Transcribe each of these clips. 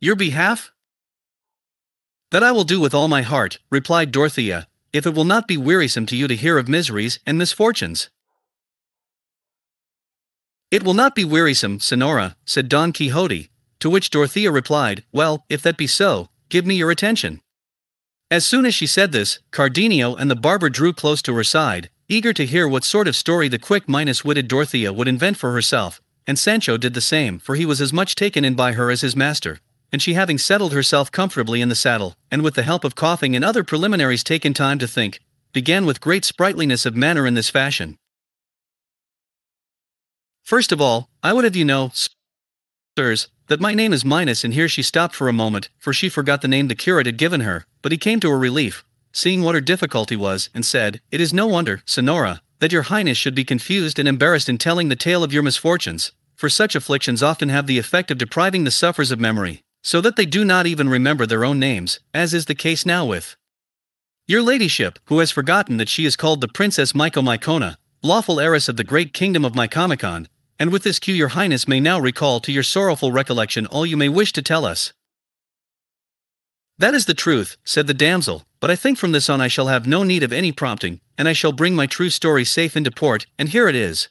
Your behalf? That I will do with all my heart, replied Dorothea, if it will not be wearisome to you to hear of miseries and misfortunes. It will not be wearisome, Senora, said Don Quixote, to which Dorothea replied, Well, if that be so, give me your attention. As soon as she said this, Cardenio and the barber drew close to her side, eager to hear what sort of story the quick minus witted Dorothea would invent for herself, and Sancho did the same, for he was as much taken in by her as his master. And she having settled herself comfortably in the saddle, and with the help of coughing and other preliminaries taken time to think, began with great sprightliness of manner in this fashion. First of all, I would have you know, sirs, that my name is and here she stopped for a moment, for she forgot the name the curate had given her, but he came to her relief, seeing what her difficulty was, and said, It is no wonder, Senora, that your highness should be confused and embarrassed in telling the tale of your misfortunes, for such afflictions often have the effect of depriving the sufferers of memory, so that they do not even remember their own names, as is the case now with your ladyship, who has forgotten that she is called the Princess Micomicona, lawful heiress of the great kingdom of Micomicon, and with this cue your highness may now recall to your sorrowful recollection all you may wish to tell us. That is the truth, said the damsel, but I think from this on I shall have no need of any prompting, and I shall bring my true story safe into port, and here it is.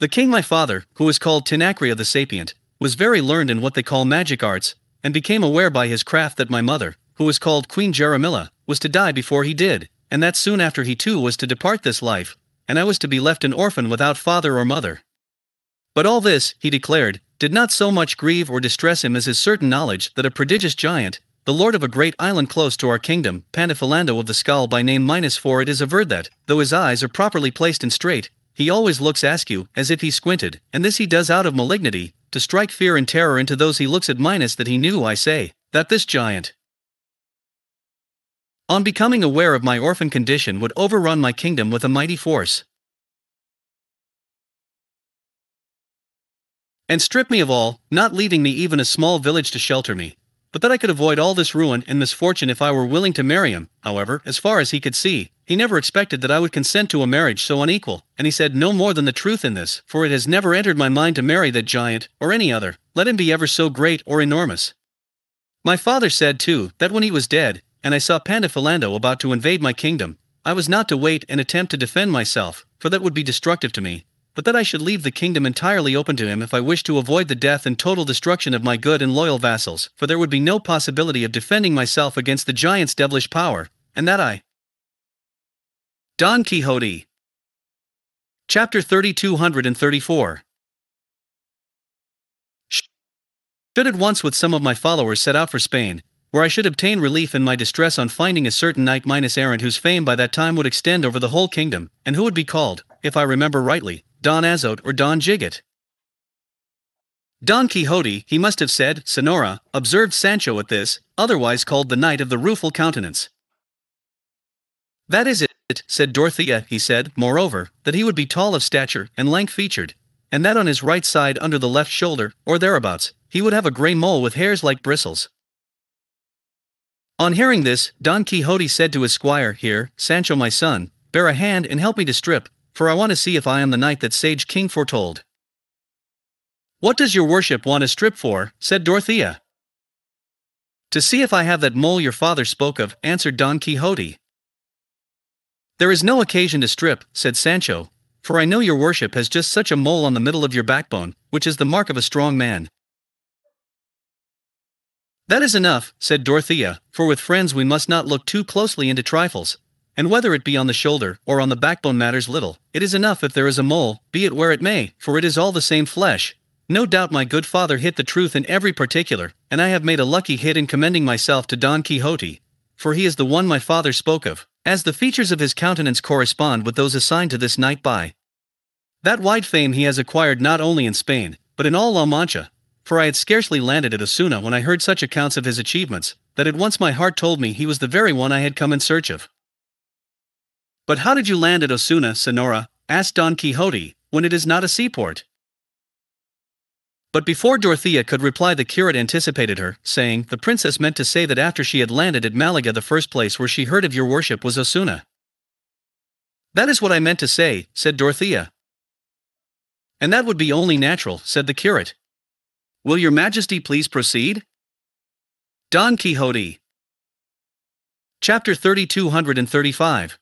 The king my father, who was called Tinacria the Sapient, was very learned in what they call magic arts, and became aware by his craft that my mother, who was called Queen Jaramilla, was to die before he did, and that soon after he too was to depart this life, and I was to be left an orphan without father or mother. But all this, he declared, did not so much grieve or distress him as his certain knowledge that a prodigious giant, the lord of a great island close to our kingdom, Pandafilando of the skull by name minus for it is averred that, though his eyes are properly placed and straight, he always looks askew, as if he squinted, and this he does out of malignity, to strike fear and terror into those he looks at minus that he knew I say, that this giant, on becoming aware of my orphan condition would overrun my kingdom with a mighty force. and strip me of all, not leaving me even a small village to shelter me. But that I could avoid all this ruin and misfortune if I were willing to marry him, however, as far as he could see, he never expected that I would consent to a marriage so unequal, and he said no more than the truth in this, for it has never entered my mind to marry that giant, or any other, let him be ever so great or enormous. My father said too, that when he was dead, and I saw Pandafilando about to invade my kingdom, I was not to wait and attempt to defend myself, for that would be destructive to me, but that I should leave the kingdom entirely open to him if I wished to avoid the death and total destruction of my good and loyal vassals, for there would be no possibility of defending myself against the giant's devilish power, and that I. Don Quixote. Chapter 3234 Should at once with some of my followers set out for Spain, where I should obtain relief in my distress on finding a certain knight minus errant whose fame by that time would extend over the whole kingdom, and who would be called, if I remember rightly, Don Azote or Don Gigot. Don Quixote, he must have said, Senora, observed Sancho at this, otherwise called the Knight of the Rueful Countenance. That is it, said Dorothea, he said, moreover, that he would be tall of stature and lank featured, and that on his right side under the left shoulder, or thereabouts, he would have a grey mole with hairs like bristles. On hearing this, Don Quixote said to his squire, Here, Sancho my son, bear a hand and help me to strip, for I want to see if I am the knight that sage king foretold. What does your worship want to strip for? said Dorothea. To see if I have that mole your father spoke of, answered Don Quixote. There is no occasion to strip, said Sancho, for I know your worship has just such a mole on the middle of your backbone, which is the mark of a strong man. That is enough, said Dorothea, for with friends we must not look too closely into trifles, and whether it be on the shoulder or on the backbone matters little. It is enough if there is a mole, be it where it may, for it is all the same flesh. No doubt my good father hit the truth in every particular, and I have made a lucky hit in commending myself to Don Quixote, for he is the one my father spoke of, as the features of his countenance correspond with those assigned to this knight by that wide fame he has acquired not only in Spain, but in all La Mancha, for I had scarcely landed at Osuna when I heard such accounts of his achievements, that at once my heart told me he was the very one I had come in search of. But how did you land at Osuna, Senora? asked Don Quixote, when it is not a seaport. But before Dorothea could reply, the curate anticipated her, saying, The princess meant to say that after she had landed at Malaga, the first place where she heard of your worship was Osuna. That is what I meant to say, said Dorothea. And that would be only natural, said the curate. Will your majesty please proceed? Don Quixote. Chapter 3235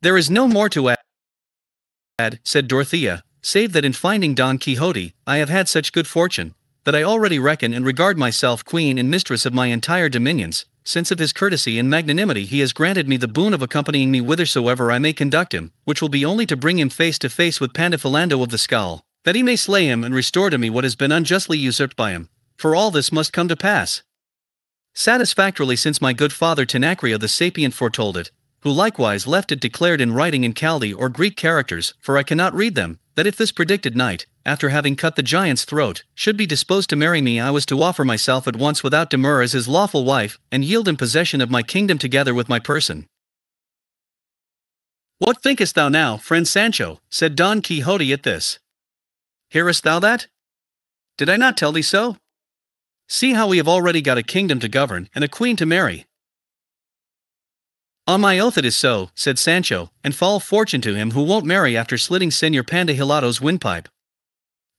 There is no more to add, said Dorothea, save that in finding Don Quixote, I have had such good fortune, that I already reckon and regard myself queen and mistress of my entire dominions, since of his courtesy and magnanimity he has granted me the boon of accompanying me whithersoever I may conduct him, which will be only to bring him face to face with Pandafilando of the Skull, that he may slay him and restore to me what has been unjustly usurped by him, for all this must come to pass. Satisfactorily since my good father Tinacria the sapient foretold it, who likewise left it declared in writing in Chaldee or Greek characters, for I cannot read them, that if this predicted knight, after having cut the giant's throat, should be disposed to marry me, I was to offer myself at once without demur as his lawful wife, and yield him possession of my kingdom together with my person. What thinkest thou now, friend Sancho? said Don Quixote at this. Hearest thou that? Did I not tell thee so? See how we have already got a kingdom to govern and a queen to marry. On my oath it is so, said Sancho, and fall fortune to him who won't marry after slitting Senor Pandahilado's windpipe.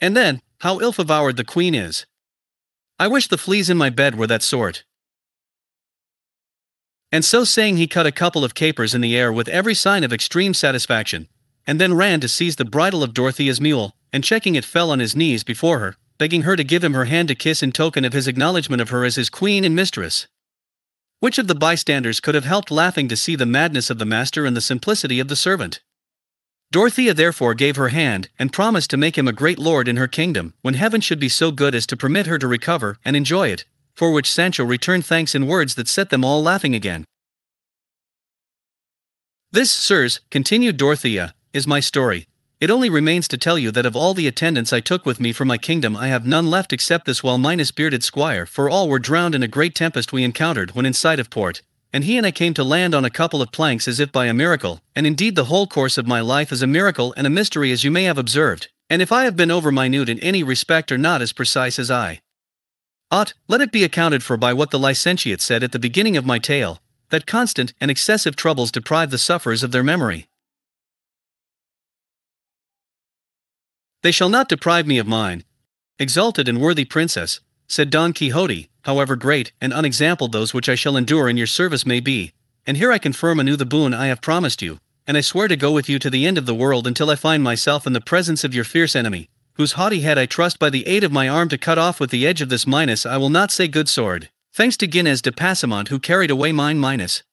And then, how ill-favoured the queen is. I wish the fleas in my bed were that sort. And so saying he cut a couple of capers in the air with every sign of extreme satisfaction, and then ran to seize the bridle of Dorothea's mule, and checking it fell on his knees before her, begging her to give him her hand to kiss in token of his acknowledgement of her as his queen and mistress. Which of the bystanders could have helped laughing to see the madness of the master and the simplicity of the servant? Dorothea therefore gave her hand, and promised to make him a great lord in her kingdom, when heaven should be so good as to permit her to recover and enjoy it, for which Sancho returned thanks in words that set them all laughing again. This, sirs, continued Dorothea, is my story. It only remains to tell you that of all the attendants I took with me from my kingdom, I have none left except this well minus bearded squire, for all were drowned in a great tempest we encountered when in sight of port, and he and I came to land on a couple of planks as if by a miracle, and indeed the whole course of my life is a miracle and a mystery as you may have observed, and if I have been over minute in any respect or not as precise as I ought, let it be accounted for by what the licentiate said at the beginning of my tale, that constant and excessive troubles deprive the sufferers of their memory. They shall not deprive me of mine. Exalted and worthy princess, said Don Quixote, however great and unexampled those which I shall endure in your service may be, and here I confirm anew the boon I have promised you, and I swear to go with you to the end of the world until I find myself in the presence of your fierce enemy, whose haughty head I trust by the aid of my arm to cut off with the edge of this minus I will not say good sword, thanks to Gines de Pasamonte who carried away mine minus.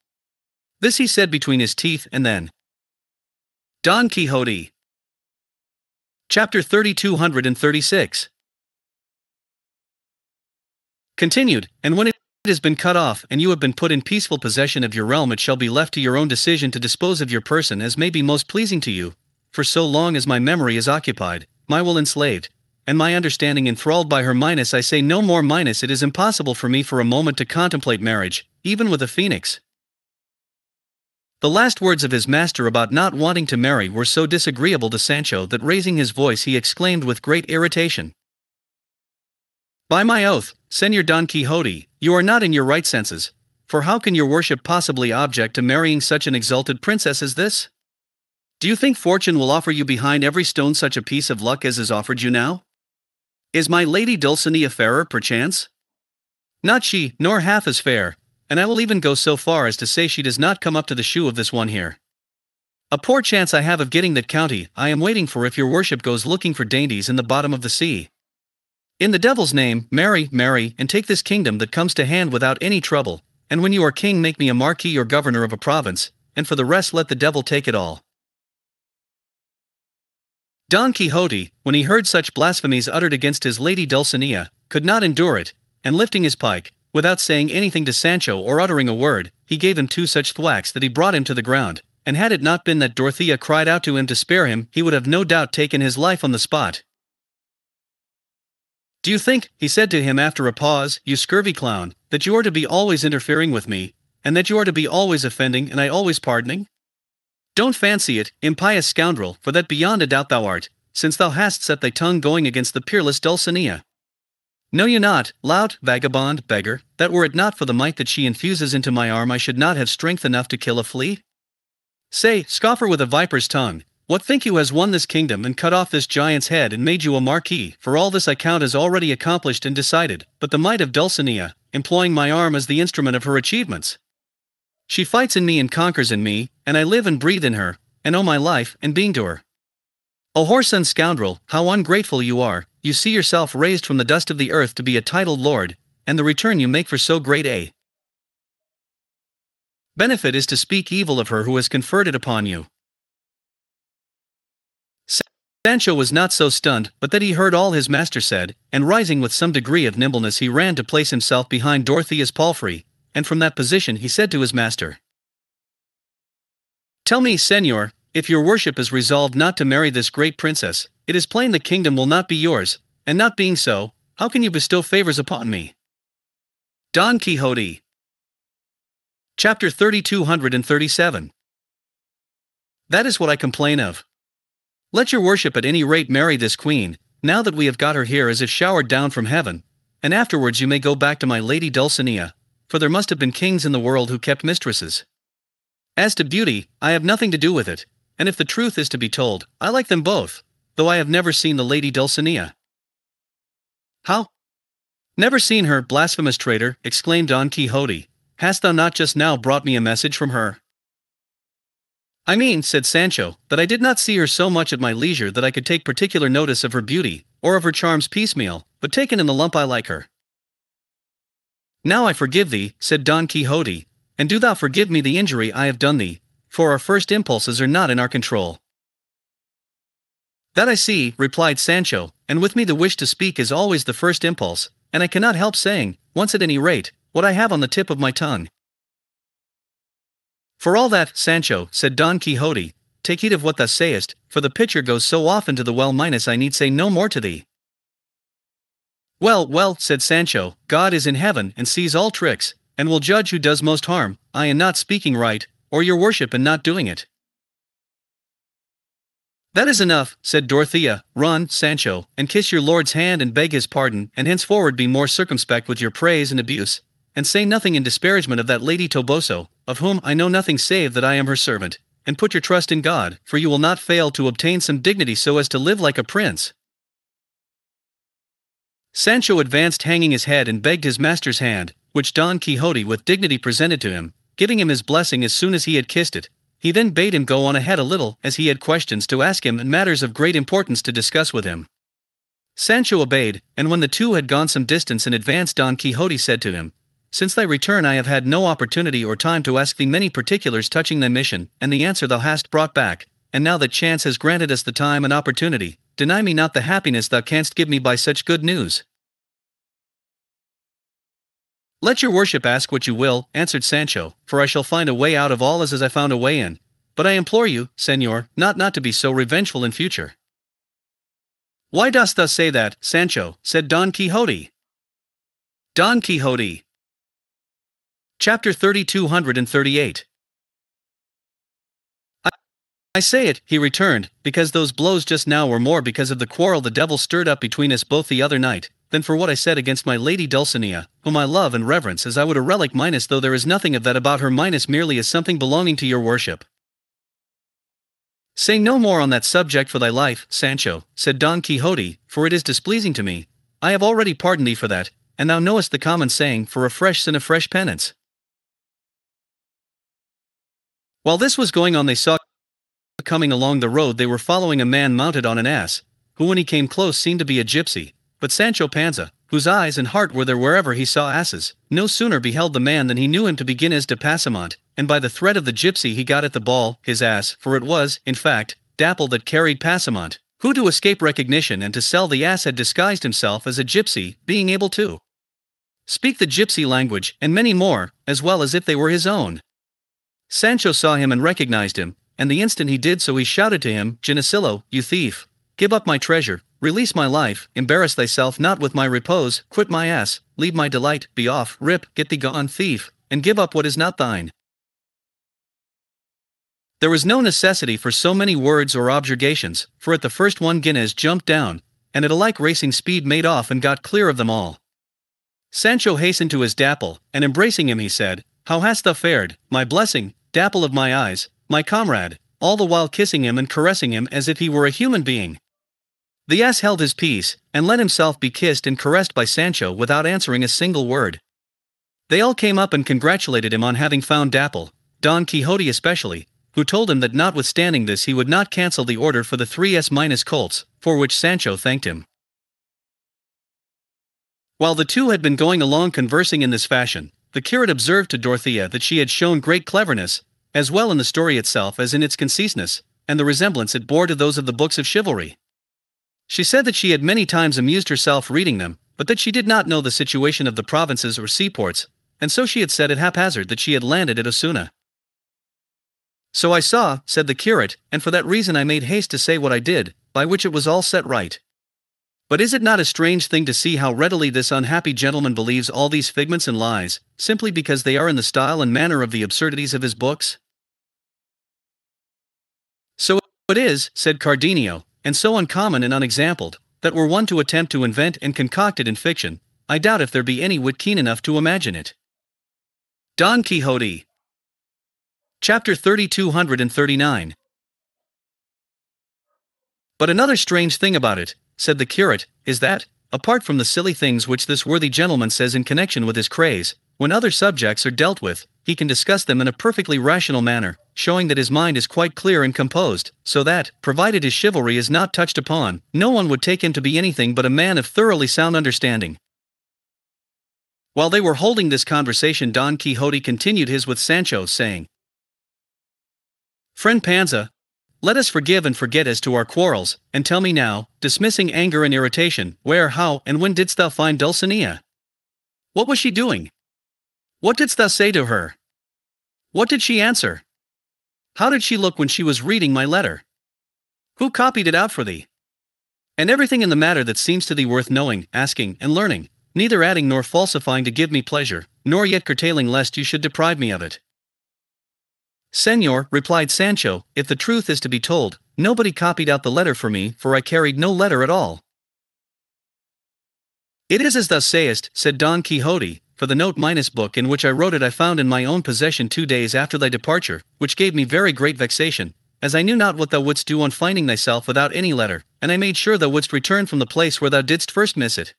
This he said between his teeth and then. Don Quixote, Chapter 3236 Continued, and when it has been cut off and you have been put in peaceful possession of your realm, it shall be left to your own decision to dispose of your person as may be most pleasing to you. For so long as my memory is occupied, my will enslaved, and my understanding enthralled by her Minos, I say no more Minos, it is impossible for me for a moment to contemplate marriage, even with a phoenix. The last words of his master about not wanting to marry were so disagreeable to Sancho that raising his voice he exclaimed with great irritation. By my oath, Senor Don Quixote, you are not in your right senses, for how can your worship possibly object to marrying such an exalted princess as this? Do you think fortune will offer you behind every stone such a piece of luck as is offered you now? Is my lady Dulcinea fairer, perchance? Not she, nor half as fair, and I will even go so far as to say she does not come up to the shoe of this one here. A poor chance I have of getting that county I am waiting for if your worship goes looking for dainties in the bottom of the sea. In the devil's name, marry, marry, and take this kingdom that comes to hand without any trouble, and when you are king make me a marquis or governor of a province, and for the rest let the devil take it all. Don Quixote, when he heard such blasphemies uttered against his lady Dulcinea, could not endure it, and lifting his pike, Without saying anything to Sancho or uttering a word, he gave him two such thwacks that he brought him to the ground, and had it not been that Dorothea cried out to him to spare him, he would have no doubt taken his life on the spot. Do you think, he said to him after a pause, you scurvy clown, that you are to be always interfering with me, and that you are to be always offending and I always pardoning? Don't fancy it, impious scoundrel, for that beyond a doubt thou art, since thou hast set thy tongue going against the peerless Dulcinea. Know you not, lout, vagabond, beggar, that were it not for the might that she infuses into my arm, I should not have strength enough to kill a flea? Say, scoffer with a viper's tongue, what think you has won this kingdom and cut off this giant's head and made you a marquis? For all this I count as already accomplished and decided, but the might of Dulcinea, employing my arm as the instrument of her achievements. She fights in me and conquers in me, and I live and breathe in her, and owe my life and being to her. O whoreson scoundrel, how ungrateful you are, you see yourself raised from the dust of the earth to be a titled lord, and the return you make for so great a benefit is to speak evil of her who has conferred it upon you. Sancho was not so stunned but that he heard all his master said, and rising with some degree of nimbleness he ran to place himself behind Dorothea's palfrey, and from that position he said to his master, Tell me, senor, if your worship is resolved not to marry this great princess, it is plain the kingdom will not be yours, and not being so, how can you bestow favors upon me? Don Quixote Chapter 3237 That is what I complain of. Let your worship at any rate marry this queen, now that we have got her here as if showered down from heaven, and afterwards you may go back to my lady Dulcinea, for there must have been kings in the world who kept mistresses. As to beauty, I have nothing to do with it, and if the truth is to be told, I like them both, though I have never seen the lady Dulcinea. How? Never seen her, blasphemous traitor, exclaimed Don Quixote. Hast thou not just now brought me a message from her? I mean, said Sancho, that I did not see her so much at my leisure that I could take particular notice of her beauty, or of her charms piecemeal, but taken in the lump I like her. Now I forgive thee, said Don Quixote, and do thou forgive me the injury I have done thee, for our first impulses are not in our control. That I see, replied Sancho, and with me the wish to speak is always the first impulse, and I cannot help saying, once at any rate, what I have on the tip of my tongue. For all that, Sancho, said Don Quixote, take heed of what thou sayest, for the pitcher goes so often to the well minus I need say no more to thee. Well, well, said Sancho, God is in heaven and sees all tricks, and will judge who does most harm, I am not speaking right, or your worship in not doing it. That is enough, said Dorothea, run, Sancho, and kiss your lord's hand and beg his pardon, and henceforward be more circumspect with your praise and abuse, and say nothing in disparagement of that lady Toboso, of whom I know nothing save that I am her servant, and put your trust in God, for you will not fail to obtain some dignity so as to live like a prince. Sancho advanced hanging his head and begged his master's hand, which Don Quixote with dignity presented to him, giving him his blessing as soon as he had kissed it. He then bade him go on ahead a little, as he had questions to ask him and matters of great importance to discuss with him. Sancho obeyed, and when the two had gone some distance in advance, Don Quixote said to him, since thy return, I have had no opportunity or time to ask thee many particulars touching thy mission, and the answer thou hast brought back. And now that chance has granted us the time and opportunity, deny me not the happiness thou canst give me by such good news. Let your worship ask what you will, answered Sancho, for I shall find a way out of all as, as I found a way in. But I implore you, senor, not not to be so revengeful in future. Why dost thou say that, Sancho? said Don Quixote. Don Quixote, Chapter 3238 I, I say it, he returned, because those blows just now were more because of the quarrel the devil stirred up between us both the other night, than for what I said against my lady Dulcinea, whom I love and reverence as I would a relic minus though there is nothing of that about her minus merely as something belonging to your worship. Say no more on that subject for thy life, Sancho, said Don Quixote, for it is displeasing to me. I have already pardoned thee for that, and thou knowest the common saying, for a fresh sin a fresh penance. While this was going on, they saw coming along the road they were following a man mounted on an ass, who when he came close seemed to be a gypsy. But Sancho Panza, whose eyes and heart were there wherever he saw asses, no sooner beheld the man than he knew him to be Gines de Pasamonte, and by the threat of the gypsy he got at the ball, his ass, for it was, in fact, Dapple that carried Passamont, who to escape recognition and to sell the ass had disguised himself as a gypsy, being able to speak the gypsy language, and many more, as well as if they were his own. Sancho saw him and recognized him, and the instant he did so he shouted to him, Ginesillo, you thief! Give up my treasure, release my life, embarrass thyself not with my repose, quit my ass, leave my delight, be off, rip, get thee gone, thief, and give up what is not thine. There was no necessity for so many words or objurgations, for at the first one Gines jumped down, and at a like racing speed made off and got clear of them all. Sancho hastened to his dapple, and embracing him he said, How hast thou fared, my blessing, dapple of my eyes, my comrade, all the while kissing him and caressing him as if he were a human being. The ass held his peace, and let himself be kissed and caressed by Sancho without answering a single word. They all came up and congratulated him on having found Dapple, Don Quixote especially, who told him that notwithstanding this he would not cancel the order for the 3s minus colts, for which Sancho thanked him. While the two had been going along conversing in this fashion, the curate observed to Dorothea that she had shown great cleverness, as well in the story itself as in its conciseness, and the resemblance it bore to those of the books of chivalry. She said that she had many times amused herself reading them, but that she did not know the situation of the provinces or seaports, and so she had said at haphazard that she had landed at Osuna. So I saw, said the curate, and for that reason I made haste to say what I did, by which it was all set right. But is it not a strange thing to see how readily this unhappy gentleman believes all these figments and lies, simply because they are in the style and manner of the absurdities of his books? So it is, said Cardenio, and so uncommon and unexampled, that were one to attempt to invent and concoct it in fiction, I doubt if there be any wit keen enough to imagine it. Don Quixote. Chapter 3239. But another strange thing about it, said the curate, is that, apart from the silly things which this worthy gentleman says in connection with his craze, when other subjects are dealt with, he can discuss them in a perfectly rational manner, showing that his mind is quite clear and composed, so that, provided his chivalry is not touched upon, no one would take him to be anything but a man of thoroughly sound understanding. While they were holding this conversation, Don Quixote continued his with Sancho, saying, Friend Panza, let us forgive and forget as to our quarrels, and tell me now, dismissing anger and irritation, where, how, and when didst thou find Dulcinea? What was she doing? What didst thou say to her? What did she answer? How did she look when she was reading my letter? Who copied it out for thee? And everything in the matter that seems to thee worth knowing, asking, and learning, neither adding nor falsifying to give me pleasure, nor yet curtailing lest you should deprive me of it. Senor, replied Sancho, if the truth is to be told, nobody copied out the letter for me, for I carried no letter at all. It is as thou sayest, said Don Quixote, for the note minus book in which I wrote it I found in my own possession two days after thy departure, which gave me very great vexation, as I knew not what thou wouldst do on finding thyself without any letter, and I made sure thou wouldst return from the place where thou didst first miss it.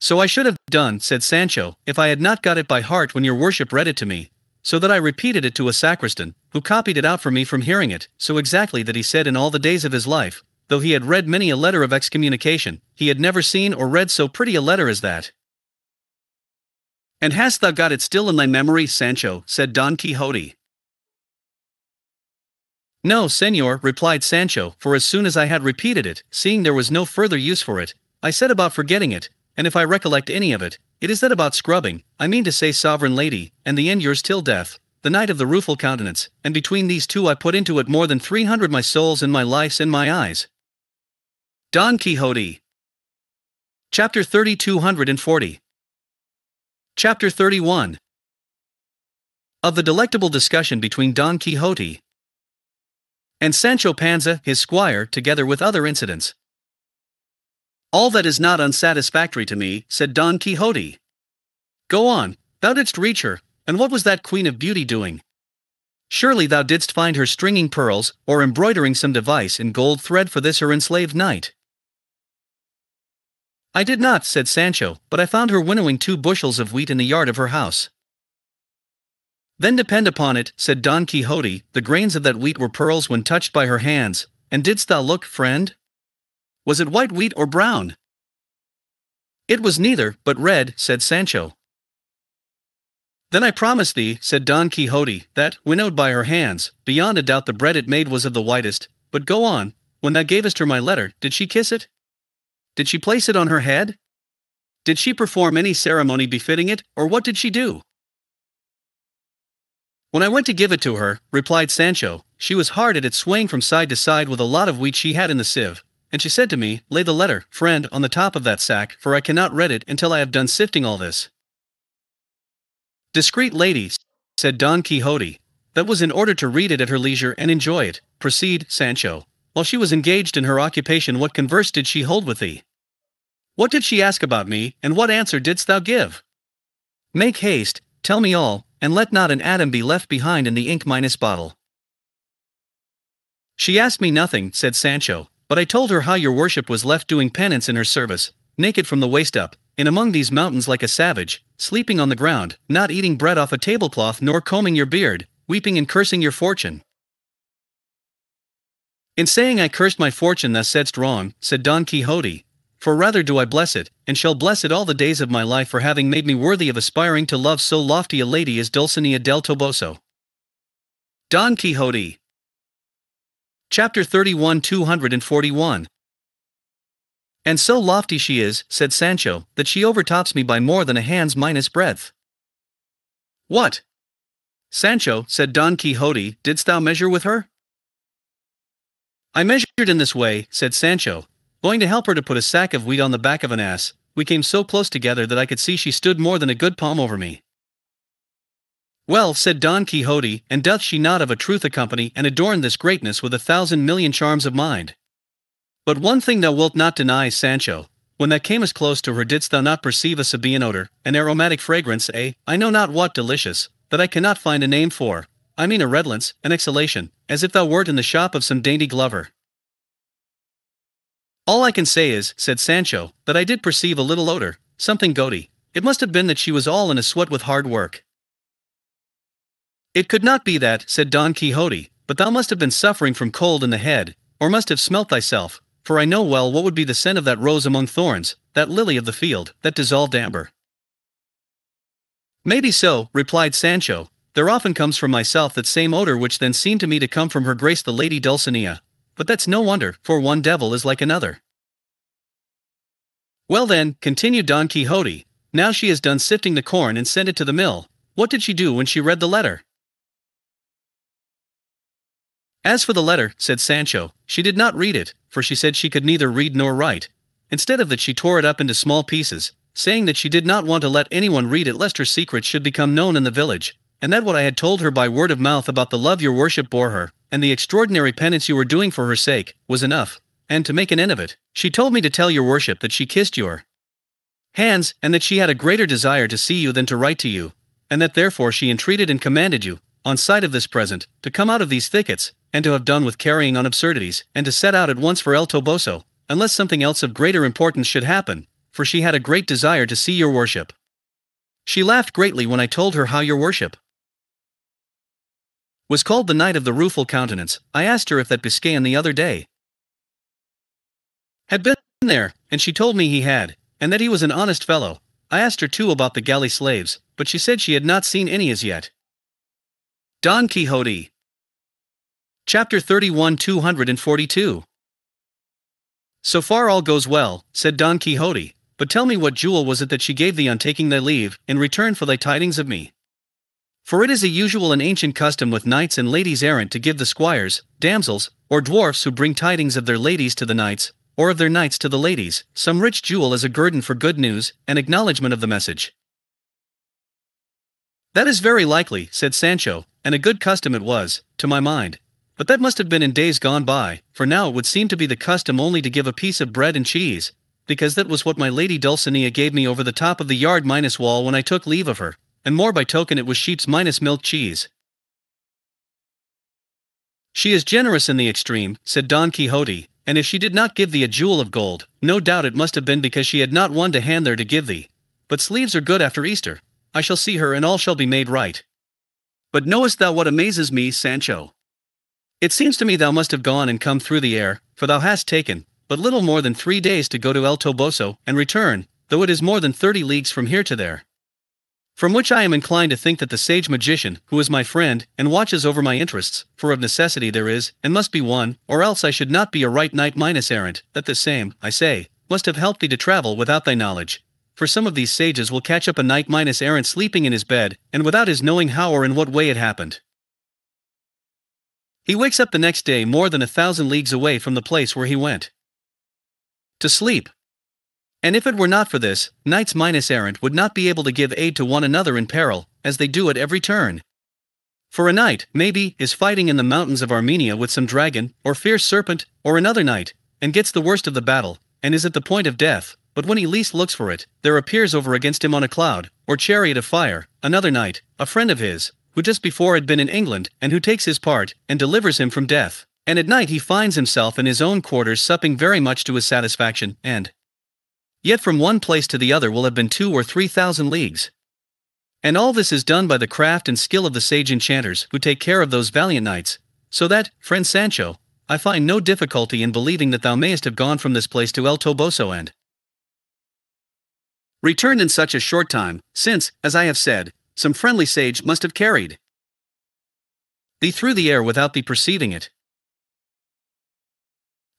So I should have done, said Sancho, if I had not got it by heart when your worship read it to me, so that I repeated it to a sacristan, who copied it out for me from hearing it, so exactly that he said in all the days of his life, though he had read many a letter of excommunication, he had never seen or read so pretty a letter as that. And hast thou got it still in thy memory, Sancho? said Don Quixote. No, senor, replied Sancho, for as soon as I had repeated it, seeing there was no further use for it, I set about forgetting it, and if I recollect any of it, it is that about scrubbing, I mean to say sovereign lady, and the end yours till death, the knight of the rueful countenance, and between these two I put into it more than three hundred my souls and my life's and my eyes. Don Quixote. Chapter 3240. Chapter 31. Of the delectable discussion between Don Quixote and Sancho Panza, his squire, together with other incidents. All that is not unsatisfactory to me, said Don Quixote. Go on, thou didst reach her, and what was that queen of beauty doing? Surely thou didst find her stringing pearls, or embroidering some device in gold thread for this her enslaved knight. I did not, said Sancho, but I found her winnowing two bushels of wheat in the yard of her house. Then depend upon it, said Don Quixote, the grains of that wheat were pearls when touched by her hands, and didst thou look, friend? Was it white wheat or brown? It was neither, but red, said Sancho. Then I promise thee, said Don Quixote, that, winnowed by her hands, beyond a doubt the bread it made was of the whitest. But go on, when thou gavest her my letter, did she kiss it? Did she place it on her head? Did she perform any ceremony befitting it, or what did she do? When I went to give it to her, replied Sancho, she was hard at it swaying from side to side with a lot of wheat she had in the sieve, and she said to me, Lay the letter, friend, on the top of that sack, for I cannot read it until I have done sifting all this. Discreet ladies, said Don Quixote, that was in order to read it at her leisure and enjoy it. Proceed, Sancho. While she was engaged in her occupation, what converse did she hold with thee? What did she ask about me, and what answer didst thou give? Make haste, tell me all, and let not an atom be left behind in the ink minus bottle. She asked me nothing, said Sancho, but I told her how your worship was left doing penance in her service, naked from the waist up, in among these mountains like a savage, sleeping on the ground, not eating bread off a tablecloth nor combing your beard, weeping and cursing your fortune. In saying I cursed my fortune thou saidst wrong, said Don Quixote, for rather do I bless it, and shall bless it all the days of my life for having made me worthy of aspiring to love so lofty a lady as Dulcinea del Toboso. Don Quixote Chapter 31 241 And so lofty she is, said Sancho, that she overtops me by more than a hand's minus breadth. What? Sancho, said Don Quixote, didst thou measure with her? I measured in this way, said Sancho, going to help her to put a sack of wheat on the back of an ass. We came so close together that I could see she stood more than a good palm over me. Well, said Don Quixote, and doth she not of a truth accompany and adorn this greatness with a thousand million charms of mind? But one thing thou wilt not deny, Sancho, when thou camest close to her didst thou not perceive a Sabaean odor, an aromatic fragrance, a, I know not what delicious, that I cannot find a name for, I mean a redolence, an exhalation, as if thou wert in the shop of some dainty glover. All I can say is, said Sancho, that I did perceive a little odor, something goaty. It must have been that she was all in a sweat with hard work. It could not be that, said Don Quixote, but thou must have been suffering from cold in the head, or must have smelt thyself, for I know well what would be the scent of that rose among thorns, that lily of the field, that dissolved amber. Maybe so, replied Sancho, there often comes from myself that same odor which then seemed to me to come from her grace the lady Dulcinea. But that's no wonder, for one devil is like another. Well then, continued Don Quixote, now she has done sifting the corn and sent it to the mill, what did she do when she read the letter? As for the letter, said Sancho, she did not read it, for she said she could neither read nor write. Instead of that, she tore it up into small pieces, saying that she did not want to let anyone read it lest her secret should become known in the village, and that what I had told her by word of mouth about the love your worship bore her, and the extraordinary penance you were doing for her sake, was enough, and to make an end of it, she told me to tell your worship that she kissed your hands, and that she had a greater desire to see you than to write to you, and that therefore she entreated and commanded you, on sight of this present, to come out of these thickets, and to have done with carrying on absurdities, and to set out at once for El Toboso, unless something else of greater importance should happen, for she had a great desire to see your worship. She laughed greatly when I told her how your worship was called the Knight of the Rueful Countenance. I asked her if that Biscayan the other day had been there, and she told me he had, and that he was an honest fellow. I asked her too about the galley slaves, but she said she had not seen any as yet. Don Quixote Chapter 31 242 So far all goes well, said Don Quixote, but tell me what jewel was it that she gave thee on taking thy leave, in return for thy tidings of me? For it is a usual and ancient custom with knights and ladies errant to give the squires, damsels, or dwarfs who bring tidings of their ladies to the knights, or of their knights to the ladies, some rich jewel as a guerdon for good news, and acknowledgment of the message. That is very likely, said Sancho, and a good custom it was, to my mind. But that must have been in days gone by, for now it would seem to be the custom only to give a piece of bread and cheese, because that was what my lady Dulcinea gave me over the top of the yard minus wall when I took leave of her, and more by token it was sheep's minus milk cheese. She is generous in the extreme, said Don Quixote, and if she did not give thee a jewel of gold, no doubt it must have been because she had not one to hand there to give thee. But sleeves are good after Easter. I shall see her and all shall be made right. But knowest thou what amazes me, Sancho? It seems to me thou must have gone and come through the air, for thou hast taken but little more than three days to go to El Toboso and return, though it is more than thirty leagues from here to there. From which I am inclined to think that the sage magician, who is my friend, and watches over my interests, for of necessity there is, and must be one, or else I should not be a right knight minus errant, that the same, I say, must have helped thee to travel without thy knowledge. For some of these sages will catch up a knight minus errant sleeping in his bed, and without his knowing how or in what way it happened. He wakes up the next day more than a thousand leagues away from the place where he went to sleep. And if it were not for this, knights minus errant would not be able to give aid to one another in peril, as they do at every turn. For a knight, maybe, is fighting in the mountains of Armenia with some dragon, or fierce serpent, or another knight, and gets the worst of the battle, and is at the point of death, but when he least looks for it, there appears over against him on a cloud, or chariot of fire, another knight, a friend of his, who just before had been in England, and who takes his part, and delivers him from death. And at night he finds himself in his own quarters supping very much to his satisfaction, and yet from one place to the other will have been two or three thousand leagues. And all this is done by the craft and skill of the sage enchanters who take care of those valiant knights, so that, friend Sancho, I find no difficulty in believing that thou mayest have gone from this place to El Toboso and returned in such a short time, since, as I have said, some friendly sage must have carried thee through the air without thee perceiving it.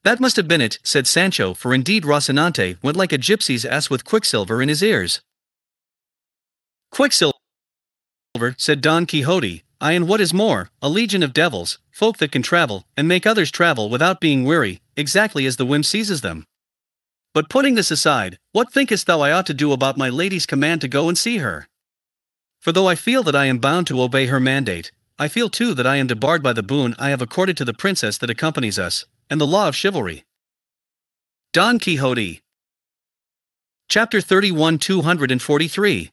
That must have been it, said Sancho, for indeed Rocinante went like a gypsy's ass with quicksilver in his ears. Quicksilver, said Don Quixote, I and what is more, a legion of devils, folk that can travel, and make others travel without being weary, exactly as the whim seizes them. But putting this aside, what thinkest thou I ought to do about my lady's command to go and see her? For though I feel that I am bound to obey her mandate, I feel too that I am debarred by the boon I have accorded to the princess that accompanies us, and the law of chivalry. Don Quixote. Chapter 31 243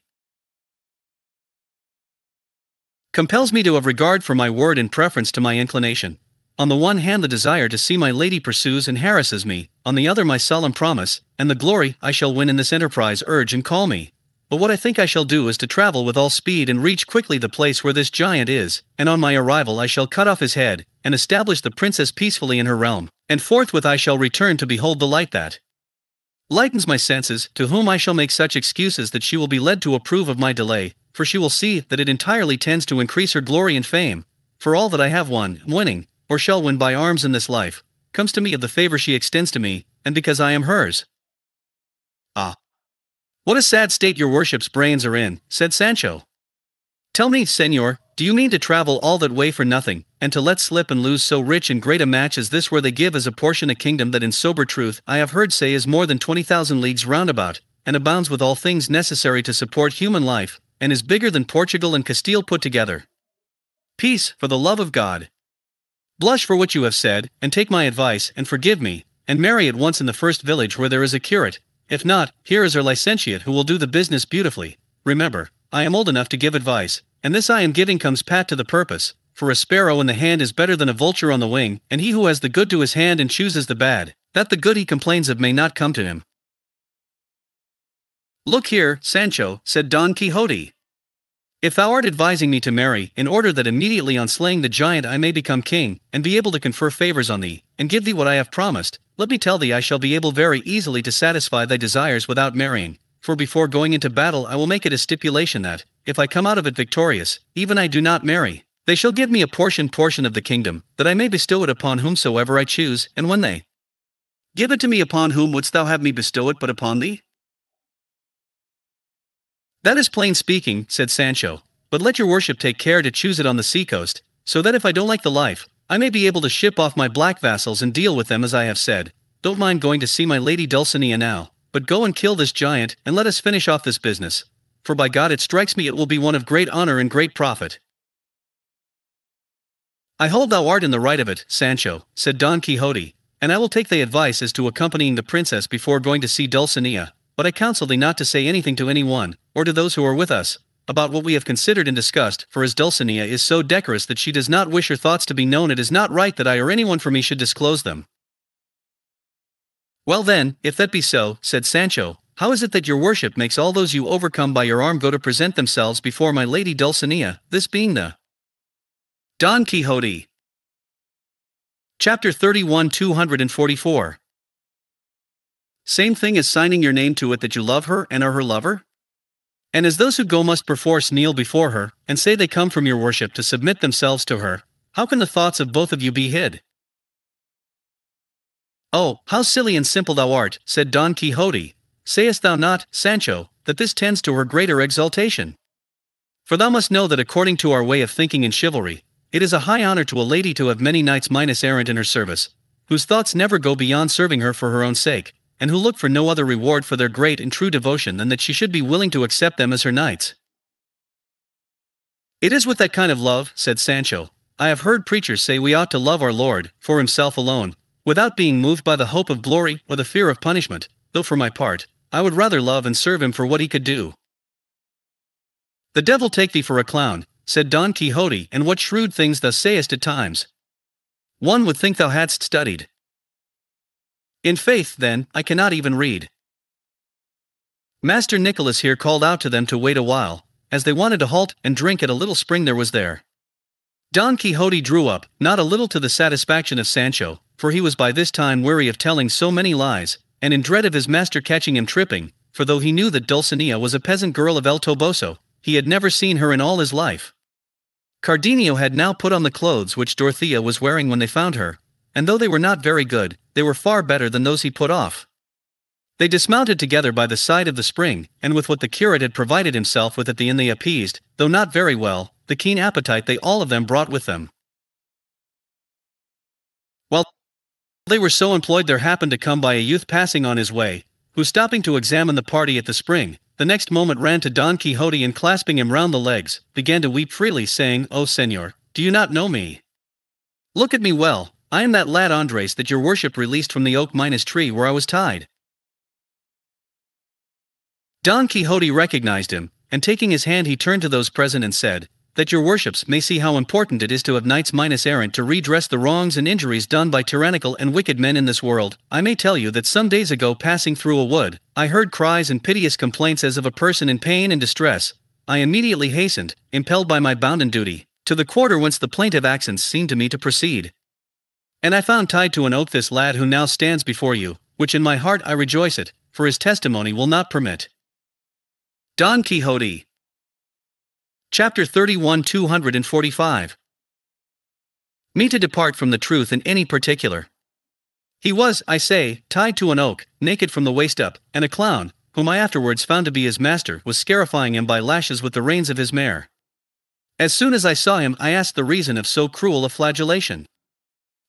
Compels me to have regard for my word in preference to my inclination. On the one hand, the desire to see my lady pursues and harasses me, on the other, my solemn promise, and the glory I shall win in this enterprise urge and call me. But what I think I shall do is to travel with all speed and reach quickly the place where this giant is, and on my arrival I shall cut off his head, and establish the princess peacefully in her realm, and forthwith I shall return to behold the light that lightens my senses, to whom I shall make such excuses that she will be led to approve of my delay, for she will see that it entirely tends to increase her glory and fame. For all that I have won, winning, or shall win by arms in this life, comes to me of the favor she extends to me, and because I am hers. Ah, what a sad state your worship's brains are in, said Sancho. Tell me, senor, do you mean to travel all that way for nothing, and to let slip and lose so rich and great a match as this where they give as a portion a kingdom that in sober truth I have heard say is more than twenty thousand leagues round about, and abounds with all things necessary to support human life, and is bigger than Portugal and Castile put together? Peace, for the love of God. Blush for what you have said, and take my advice, and forgive me, and marry at once in the first village where there is a curate, if not, here is our licentiate who will do the business beautifully. Remember, I am old enough to give advice, and this I am giving comes pat to the purpose, for a sparrow in the hand is better than a vulture on the wing, and he who has the good to his hand and chooses the bad, that the good he complains of may not come to him. Look here, Sancho, said Don Quixote. If thou art advising me to marry, in order that immediately on slaying the giant I may become king, and be able to confer favors on thee, and give thee what I have promised, let me tell thee I shall be able very easily to satisfy thy desires without marrying, for before going into battle I will make it a stipulation that, if I come out of it victorious, even I do not marry, they shall give me a portion portion of the kingdom, that I may bestow it upon whomsoever I choose, and when they give it to me upon whom wouldst thou have me bestow it but upon thee? That is plain speaking, said Sancho, but let your worship take care to choose it on the seacoast, so that if I don't like the life, I may be able to ship off my black vassals and deal with them as I have said. Don't mind going to see my lady Dulcinea now, but go and kill this giant, and let us finish off this business. For by God it strikes me it will be one of great honor and great profit. I hold thou art in the right of it, Sancho, said Don Quixote, and I will take thy advice as to accompanying the princess before going to see Dulcinea, but I counsel thee not to say anything to any one, or to those who are with us, about what we have considered and discussed, for as Dulcinea is so decorous that she does not wish her thoughts to be known, it is not right that I or anyone for me should disclose them. Well then, if that be so, said Sancho, how is it that your worship makes all those you overcome by your arm go to present themselves before my lady Dulcinea, this being the Don Quixote? Chapter 31 244 Same thing as signing your name to it that you love her and are her lover? And as those who go must perforce kneel before her, and say they come from your worship to submit themselves to her, how can the thoughts of both of you be hid? Oh, how silly and simple thou art, said Don Quixote. Sayest thou not, Sancho, that this tends to her greater exaltation? For thou must know that according to our way of thinking in chivalry, it is a high honor to a lady to have many knights minus errant in her service, whose thoughts never go beyond serving her for her own sake, and who look for no other reward for their great and true devotion than that she should be willing to accept them as her knights. It is with that kind of love, said Sancho, I have heard preachers say we ought to love our Lord, for himself alone, without being moved by the hope of glory or the fear of punishment, though for my part, I would rather love and serve him for what he could do. The devil take thee for a clown, said Don Quixote, and what shrewd things thou sayest at times. One would think thou hadst studied. In faith, then, I cannot even read. Master Nicholas here called out to them to wait a while, as they wanted to halt and drink at a little spring there was there. Don Quixote drew up, not a little to the satisfaction of Sancho, for he was by this time weary of telling so many lies, and in dread of his master catching him tripping, for though he knew that Dulcinea was a peasant girl of El Toboso, he had never seen her in all his life. Cardenio had now put on the clothes which Dorothea was wearing when they found her, and though they were not very good, they were far better than those he put off. They dismounted together by the side of the spring, and with what the curate had provided himself with at the inn they appeased, though not very well, the keen appetite they all of them brought with them. They were so employed, there happened to come by a youth passing on his way, who, stopping to examine the party at the spring, the next moment ran to Don Quixote and clasping him round the legs, began to weep freely, saying, oh, O Senor, do you not know me? Look at me well, I am that lad Andres that your worship released from the oak minus tree where I was tied. Don Quixote recognized him, and taking his hand he turned to those present and said, that your worships may see how important it is to have knights minus errant to redress the wrongs and injuries done by tyrannical and wicked men in this world, I may tell you that some days ago passing through a wood, I heard cries and piteous complaints as of a person in pain and distress. I immediately hastened, impelled by my bounden duty, to the quarter whence the plaintive accents seemed to me to proceed. And I found tied to an oak this lad who now stands before you, which in my heart I rejoice at, for his testimony will not permit. Don Quixote Chapter 31 245 Me to depart from the truth in any particular. He was, I say, tied to an oak, naked from the waist up, and a clown, whom I afterwards found to be his master, was scarifying him by lashes with the reins of his mare. As soon as I saw him, I asked the reason of so cruel a flagellation.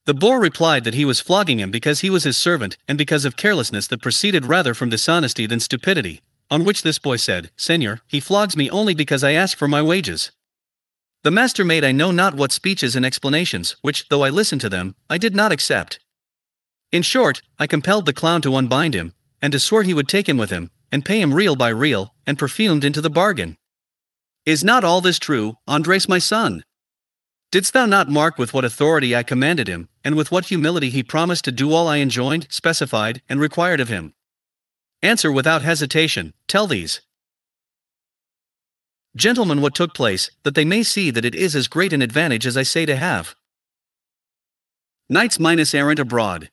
The boor replied that he was flogging him because he was his servant, and because of carelessness that proceeded rather from dishonesty than stupidity, on which this boy said, Senor, he flogs me only because I ask for my wages. The master made I know not what speeches and explanations, which, though I listened to them, I did not accept. In short, I compelled the clown to unbind him, and to swear he would take him with him, and pay him real by real, and perfumed into the bargain. Is not all this true, Andres my son? Didst thou not mark with what authority I commanded him, and with what humility he promised to do all I enjoined, specified, and required of him? Answer without hesitation, tell these. Gentlemen, what took place, that they may see that it is as great an advantage as I say to have. Knights minus errant abroad.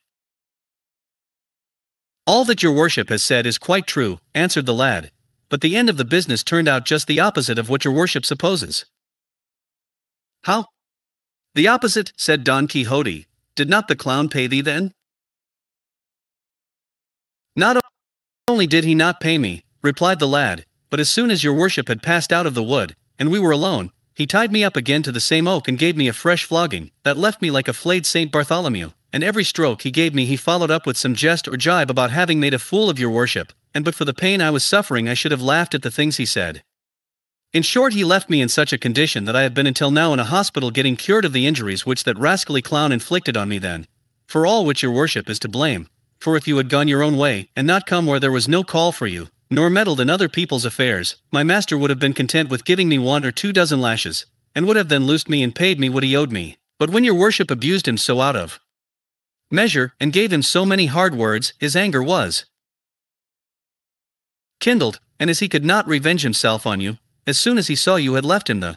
All that your worship has said is quite true, answered the lad, but the end of the business turned out just the opposite of what your worship supposes. How? The opposite, said Don Quixote. Did not the clown pay thee then? Not only did he not pay me, replied the lad, but as soon as your worship had passed out of the wood, and we were alone, he tied me up again to the same oak and gave me a fresh flogging, that left me like a flayed Saint Bartholomew, and every stroke he gave me he followed up with some jest or jibe about having made a fool of your worship, and but for the pain I was suffering I should have laughed at the things he said. In short, he left me in such a condition that I have been until now in a hospital getting cured of the injuries which that rascally clown inflicted on me then, for all which your worship is to blame, for if you had gone your own way, and not come where there was no call for you, nor meddled in other people's affairs, my master would have been content with giving me one or two dozen lashes, and would have then loosed me and paid me what he owed me. But when your worship abused him so out of measure, and gave him so many hard words, his anger was kindled, and as he could not revenge himself on you, as soon as he saw you had left him the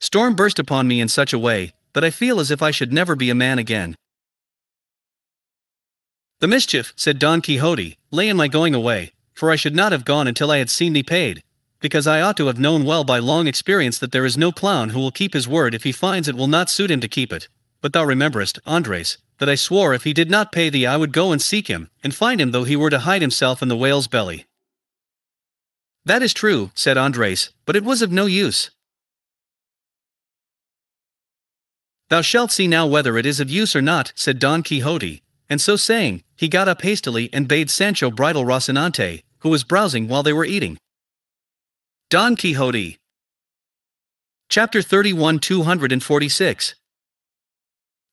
storm burst upon me in such a way, that I feel as if I should never be a man again. The mischief, said Don Quixote, lay in my going away, for I should not have gone until I had seen thee paid, because I ought to have known well by long experience that there is no clown who will keep his word if he finds it will not suit him to keep it. But thou rememberest, Andres, that I swore if he did not pay thee I would go and seek him, and find him though he were to hide himself in the whale's belly. That is true, said Andres, but it was of no use. Thou shalt see now whether it is of use or not, said Don Quixote, and so saying, he got up hastily and bade Sancho bridle Rocinante, who was browsing while they were eating. Don Quixote. Chapter 31 246.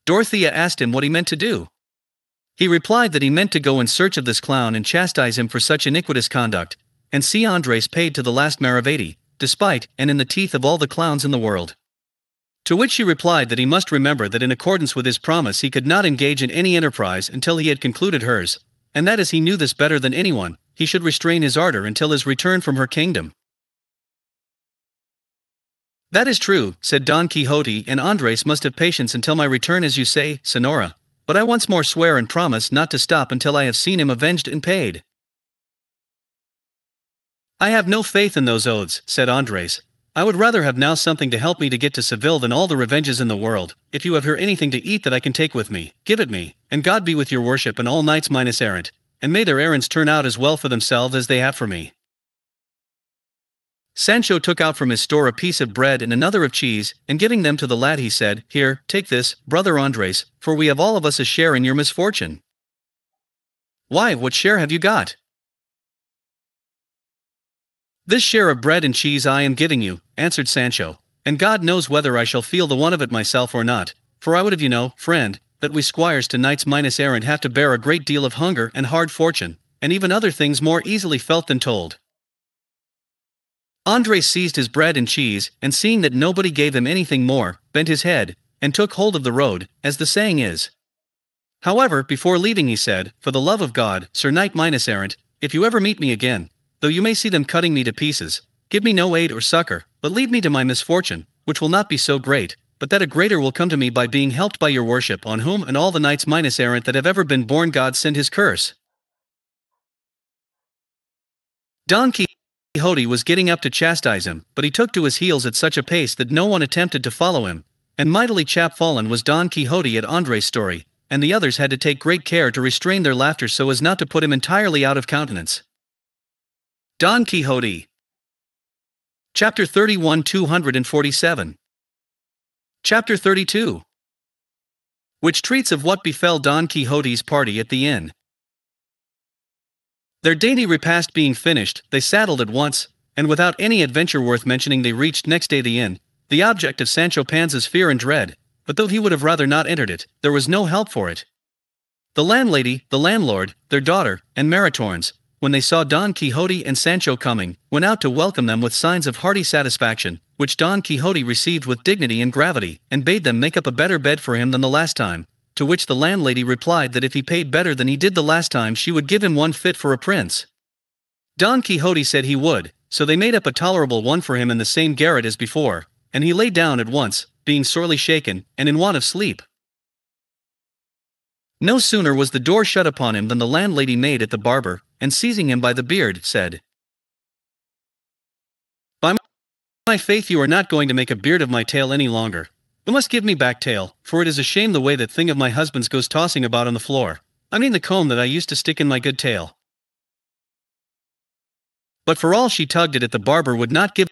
Dorothea asked him what he meant to do. He replied that he meant to go in search of this clown and chastise him for such iniquitous conduct, and see Andres paid to the last maravedi, despite and in the teeth of all the clowns in the world. To which she replied that he must remember that in accordance with his promise he could not engage in any enterprise until he had concluded hers, and that as he knew this better than anyone, he should restrain his ardor until his return from her kingdom. That is true, said Don Quixote, and Andres must have patience until my return as you say, Señora, but I once more swear and promise not to stop until I have seen him avenged and paid. I have no faith in those oaths, said Andres. I would rather have now something to help me to get to Seville than all the revenges in the world. If you have here anything to eat that I can take with me, give it me, and God be with your worship and all knights minus errant, and may their errands turn out as well for themselves as they have for me. Sancho took out from his store a piece of bread and another of cheese, and giving them to the lad, he said, Here, take this, brother Andres, for we have all of us a share in your misfortune. Why, what share have you got? This share of bread and cheese I am giving you, answered Sancho, and God knows whether I shall feel the want of it myself or not, for I would have you know, friend, that we squires to knights minus errant have to bear a great deal of hunger and hard fortune, and even other things more easily felt than told. Andres seized his bread and cheese, and seeing that nobody gave him anything more, bent his head, and took hold of the road, as the saying is. However, before leaving, he said, For the love of God, Sir Knight minus errant, if you ever meet me again, Though you may see them cutting me to pieces, give me no aid or succor, but leave me to my misfortune, which will not be so great, but that a greater will come to me by being helped by your worship, on whom and all the knights minus errant that have ever been born God send his curse. Don Quixote was getting up to chastise him, but he took to his heels at such a pace that no one attempted to follow him, and mightily chapfallen was Don Quixote at Andre's story, and the others had to take great care to restrain their laughter so as not to put him entirely out of countenance. Don Quixote. Chapter 31 247. Chapter 32. Which treats of what befell Don Quixote's party at the inn. Their dainty repast being finished, they saddled at once, and without any adventure worth mentioning, they reached next day the inn, the object of Sancho Panza's fear and dread, but though he would have rather not entered it, there was no help for it. The landlady, the landlord, their daughter, and Maritornes, when they saw Don Quixote and Sancho coming, went out to welcome them with signs of hearty satisfaction, which Don Quixote received with dignity and gravity, and bade them make up a better bed for him than the last time. To which the landlady replied that if he paid better than he did the last time, she would give him one fit for a prince. Don Quixote said he would, so they made up a tolerable one for him in the same garret as before, and he lay down at once, being sorely shaken, and in want of sleep. No sooner was the door shut upon him than the landlady maid at the barber, and seizing him by the beard, said, By my faith, you are not going to make a beard of my tail any longer. You must give me back tail, for it is a shame the way that thing of my husband's goes tossing about on the floor. I mean the comb that I used to stick in my good tail. But for all she tugged it at the barber would not give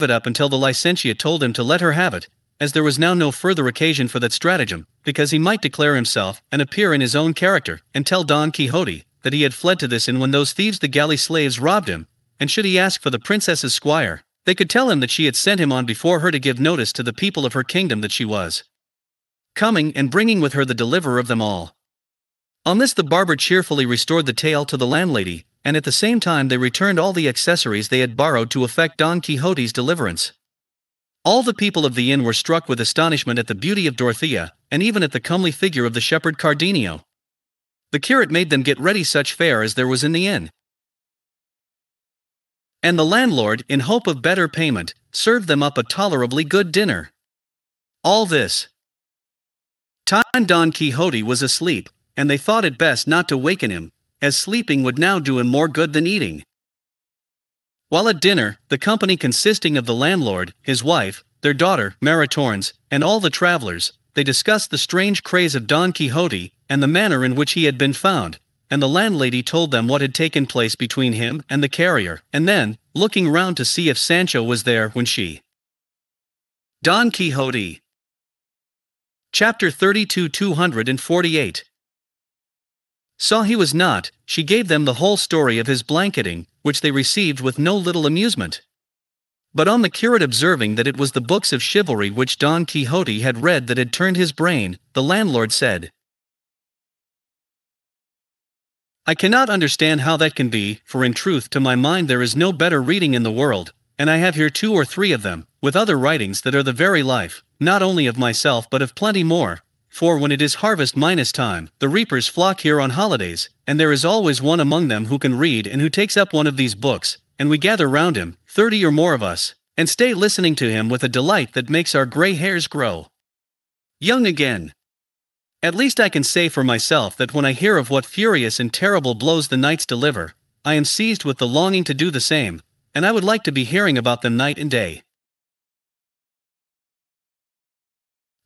it up until the licentiate told him to let her have it, as there was now no further occasion for that stratagem, because he might declare himself and appear in his own character, and tell Don Quixote that he had fled to this inn when those thieves the galley slaves robbed him, and should he ask for the princess's squire, they could tell him that she had sent him on before her to give notice to the people of her kingdom that she was coming and bringing with her the deliverer of them all. On this the barber cheerfully restored the tail to the landlady, and at the same time they returned all the accessories they had borrowed to effect Don Quixote's deliverance. All the people of the inn were struck with astonishment at the beauty of Dorothea, and even at the comely figure of the shepherd Cardenio. The curate made them get ready such fare as there was in the inn. And the landlord, in hope of better payment, served them up a tolerably good dinner. All this time Don Quixote was asleep, and they thought it best not to waken him, as sleeping would now do him more good than eating. While at dinner, the company consisting of the landlord, his wife, their daughter, Maritornes, and all the travelers, they discussed the strange craze of Don Quixote, and the manner in which he had been found, and the landlady told them what had taken place between him and the carrier, and then, looking round to see if Sancho was there when she. Don Quixote. Chapter 32 248 Saw he was not, she gave them the whole story of his blanketing, which they received with no little amusement. But on the curate observing that it was the books of chivalry which Don Quixote had read that had turned his brain, the landlord said, I cannot understand how that can be, for in truth, to my mind, there is no better reading in the world, and I have here two or three of them, with other writings that are the very life, not only of myself but of plenty more. For when it is harvest minus time, the reapers flock here on holidays, and there is always one among them who can read and who takes up one of these books, and we gather round him, thirty or more of us, and stay listening to him with a delight that makes our grey hairs grow. Young again. At least I can say for myself that when I hear of what furious and terrible blows the knights deliver, I am seized with the longing to do the same, and I would like to be hearing about them night and day.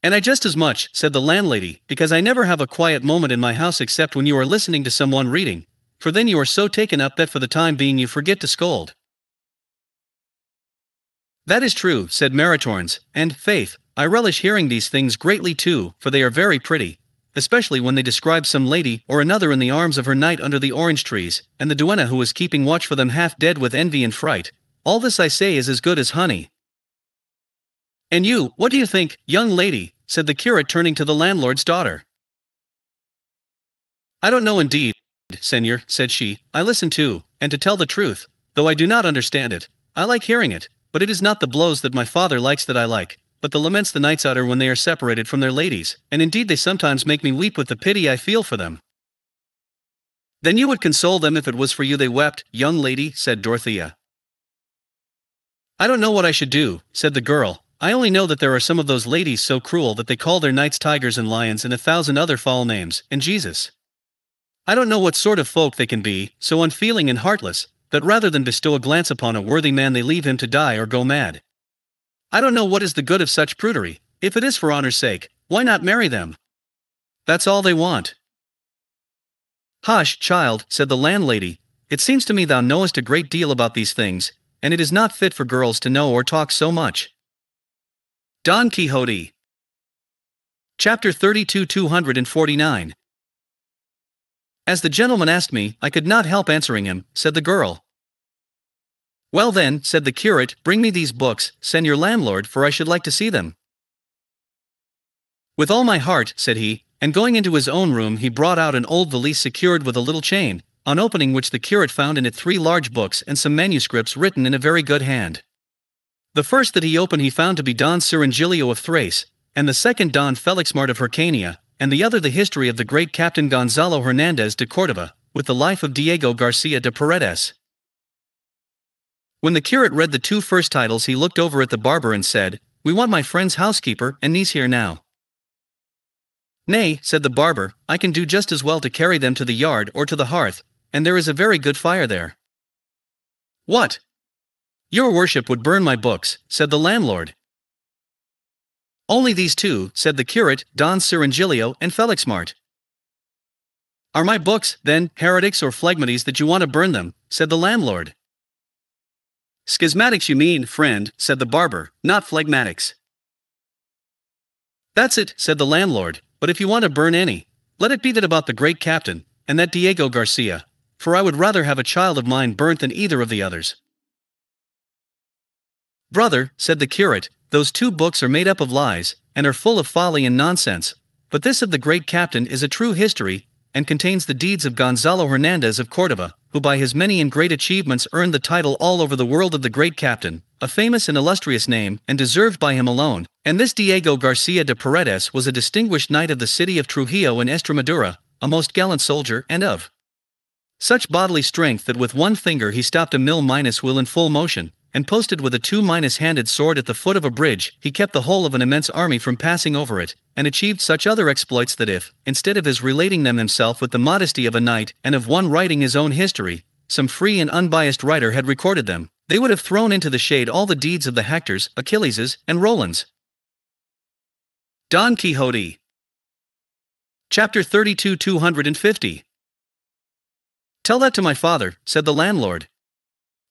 And I just as much, said the landlady, because I never have a quiet moment in my house except when you are listening to someone reading, for then you are so taken up that for the time being you forget to scold. That is true, said Maritornes, and, faith, I relish hearing these things greatly too, for they are very pretty, especially when they describe some lady or another in the arms of her knight under the orange trees, and the duenna who is keeping watch for them half dead with envy and fright. All this I say is as good as honey. And you, what do you think, young lady? Said the curate turning to the landlord's daughter. I don't know indeed, senor, said she. I listen too, and to tell the truth, though I do not understand it, I like hearing it, but it is not the blows that my father likes that I like, but the laments the knights utter when they are separated from their ladies, and indeed they sometimes make me weep with the pity I feel for them. Then you would console them if it was for you they wept, young lady, said Dorothea. I don't know what I should do, said the girl, I only know that there are some of those ladies so cruel that they call their knights tigers and lions and a thousand other foul names, and Jesus. I don't know what sort of folk they can be, so unfeeling and heartless, that rather than bestow a glance upon a worthy man they leave him to die or go mad. I don't know what is the good of such prudery, if it is for honor's sake, why not marry them? That's all they want. Hush, child, said the landlady, it seems to me thou knowest a great deal about these things, and it is not fit for girls to know or talk so much. Don Quixote. Chapter 32 249. As the gentleman asked me, I could not help answering him, said the girl. Well then, said the curate, bring me these books, senor landlord, for I should like to see them. With all my heart, said he, and going into his own room, he brought out an old valise secured with a little chain, on opening which the curate found in it three large books and some manuscripts written in a very good hand. The first that he opened he found to be Don Cirongilio of Thrace, and the second Don Felixmart of Hircania, and the other the history of the great Captain Gonzalo Hernandez de Cordova, with the life of Diego Garcia de Paredes. When the curate read the two first titles, he looked over at the barber and said, We want my friend's housekeeper and niece here now. Nay, said the barber, I can do just as well to carry them to the yard or to the hearth, and there is a very good fire there. What? Your worship would burn my books, said the landlord. Only these two, said the curate, Don Cirongilio and Felixmart. Are my books, then, heretics or phlegmates that you want to burn them? said the landlord. Schismatics you mean, friend, said the barber, not phlegmatics. That's it, said the landlord, but if you want to burn any, let it be that about the great captain, and that Diego Garcia, for I would rather have a child of mine burnt than either of the others. Brother, said the curate, those two books are made up of lies, and are full of folly and nonsense, but this of the great captain is a true history, and contains the deeds of Gonzalo Hernandez of Cordova, who by his many and great achievements earned the title all over the world of the great captain, a famous and illustrious name, and deserved by him alone. And this Diego Garcia de Paredes was a distinguished knight of the city of Trujillo in Estremadura, a most gallant soldier, and of such bodily strength that with one finger he stopped a mill minus wheel in full motion, and posted with a two-handed sword at the foot of a bridge, he kept the whole of an immense army from passing over it, and achieved such other exploits that if, instead of his relating them himself with the modesty of a knight and of one writing his own history, some free and unbiased writer had recorded them, they would have thrown into the shade all the deeds of the Hectors, Achilleses, and Rolands. Don Quixote Chapter 32 250 Tell that to my father, said the landlord.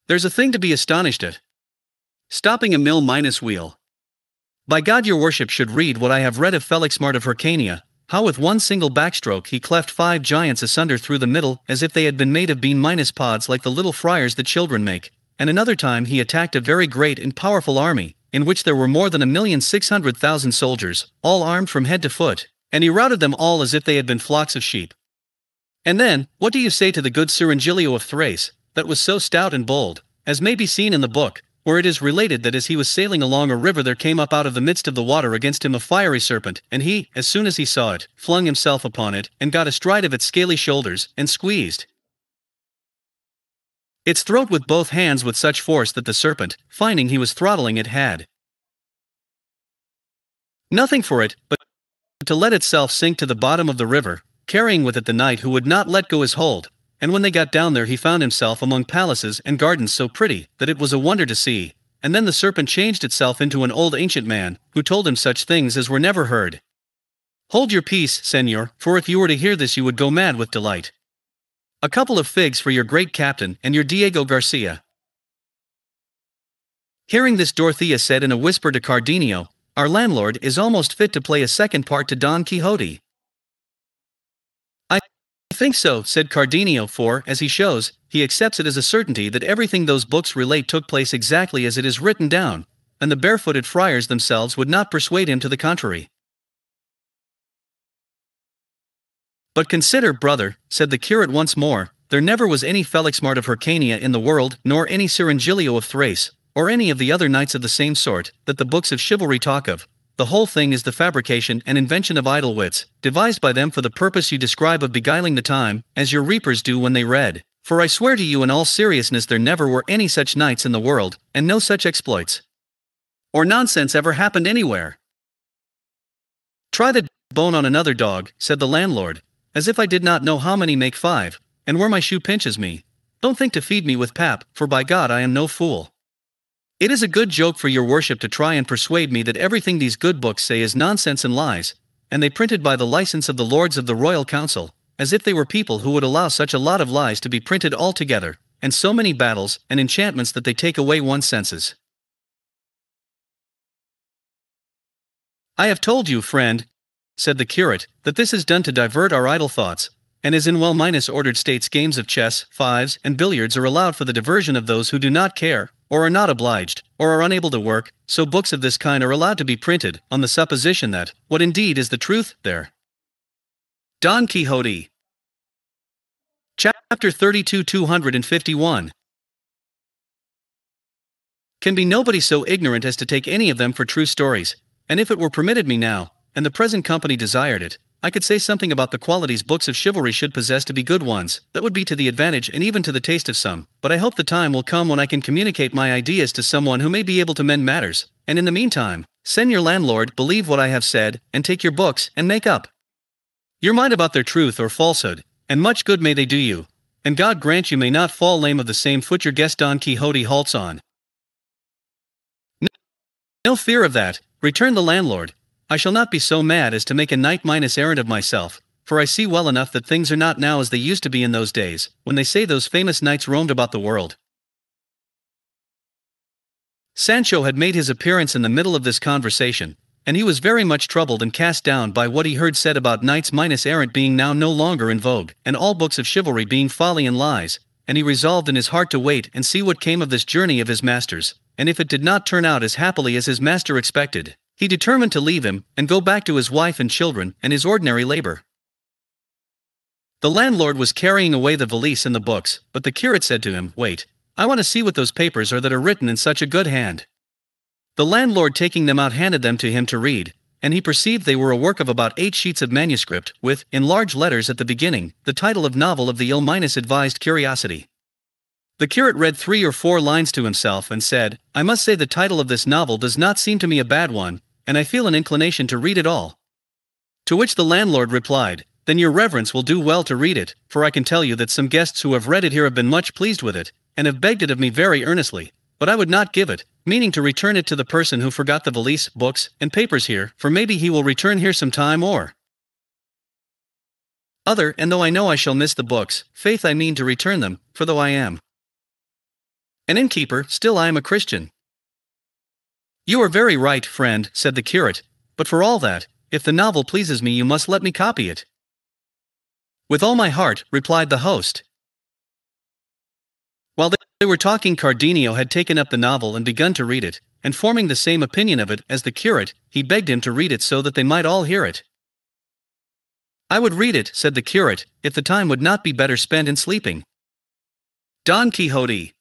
There's a thing to be astonished at. Stopping a mill minus wheel. By God, your worship should read what I have read of Felixmart of Hircania, how with one single backstroke he cleft five giants asunder through the middle as if they had been made of bean minus pods like the little friars the children make, and another time he attacked a very great and powerful army, in which there were more than a million six hundred thousand soldiers, all armed from head to foot, and he routed them all as if they had been flocks of sheep. And then, what do you say to the good Cirongilio of Thrace, that was so stout and bold, as may be seen in the book, where it is related that as he was sailing along a river there came up out of the midst of the water against him a fiery serpent, and he, as soon as he saw it, flung himself upon it, and got astride of its scaly shoulders, and squeezed its throat with both hands with such force that the serpent, finding he was throttling it, had nothing for it but to let itself sink to the bottom of the river, carrying with it the knight who would not let go his hold, and when they got down there he found himself among palaces and gardens so pretty that it was a wonder to see. And then the serpent changed itself into an old ancient man, who told him such things as were never heard. Hold your peace, senor, for if you were to hear this you would go mad with delight. A couple of figs for your great captain and your Diego Garcia. Hearing this, Dorothea said in a whisper to Cardenio, Our landlord is almost fit to play a second part to Don Quixote. I think so, said Cardenio, for, as he shows, he accepts it as a certainty that everything those books relate took place exactly as it is written down, and the barefooted friars themselves would not persuade him to the contrary. But consider, brother, said the curate once more, there never was any Felixmart of Hyrcania in the world, nor any Cirongilio of Thrace, or any of the other knights of the same sort, that the books of chivalry talk of, the whole thing is the fabrication and invention of idle wits, devised by them for the purpose you describe of beguiling the time, as your reapers do when they read. For I swear to you in all seriousness there never were any such knights in the world, and no such exploits. Or nonsense ever happened anywhere. Try the bone on another dog, said the landlord, as if I did not know how many make five, and where my shoe pinches me. Don't think to feed me with pap, for by God I am no fool. It is a good joke for your worship to try and persuade me that everything these good books say is nonsense and lies, and they printed by the license of the lords of the royal council, as if they were people who would allow such a lot of lies to be printed all together, and so many battles and enchantments that they take away one's senses. I have told you, friend, said the curate, that this is done to divert our idle thoughts, and as in well minus ordered states games of chess, fives, and billiards are allowed for the diversion of those who do not care, or are not obliged, or are unable to work, so books of this kind are allowed to be printed, on the supposition that, what indeed is the truth, there. Don Quixote. Chapter 32 251 Can be nobody so ignorant as to take any of them for true stories, and if it were permitted me now, and the present company desired it, I could say something about the qualities books of chivalry should possess to be good ones, that would be to the advantage and even to the taste of some, but I hope the time will come when I can communicate my ideas to someone who may be able to mend matters, and in the meantime, senor landlord, believe what I have said, and take your books, and make up your mind about their truth or falsehood, and much good may they do you, and God grant you may not fall lame of the same foot your guest Don Quixote halts on. No, fear of that, returned the landlord, I shall not be so mad as to make a knight minus errant of myself, for I see well enough that things are not now as they used to be in those days, when they say those famous knights roamed about the world. Sancho had made his appearance in the middle of this conversation, and he was very much troubled and cast down by what he heard said about knights minus errant being now no longer in vogue, and all books of chivalry being folly and lies, and he resolved in his heart to wait and see what came of this journey of his master's, and if it did not turn out as happily as his master expected, he determined to leave him and go back to his wife and children and his ordinary labor. The landlord was carrying away the valise and the books, but the curate said to him, Wait, I want to see what those papers are that are written in such a good hand. The landlord taking them out handed them to him to read, and he perceived they were a work of about eight sheets of manuscript, with, in large letters at the beginning, the title of novel of the ill minus advised curiosity. The curate read three or four lines to himself and said, I must say the title of this novel does not seem to me a bad one, and I feel an inclination to read it all. To which the landlord replied, Then your reverence will do well to read it, for I can tell you that some guests who have read it here have been much pleased with it, and have begged it of me very earnestly, but I would not give it, meaning to return it to the person who forgot the valise, books, and papers here, for maybe he will return here some time or other, and though I know I shall miss the books, faith I mean to return them, for though I am an innkeeper, still I am a Christian. You are very right, friend, said the curate, but for all that, if the novel pleases me, you must let me copy it. With all my heart, replied the host. While they were talking, Cardenio had taken up the novel and begun to read it, and forming the same opinion of it as the curate, he begged him to read it so that they might all hear it. I would read it, said the curate, if the time would not be better spent in sleeping. Don Quixote.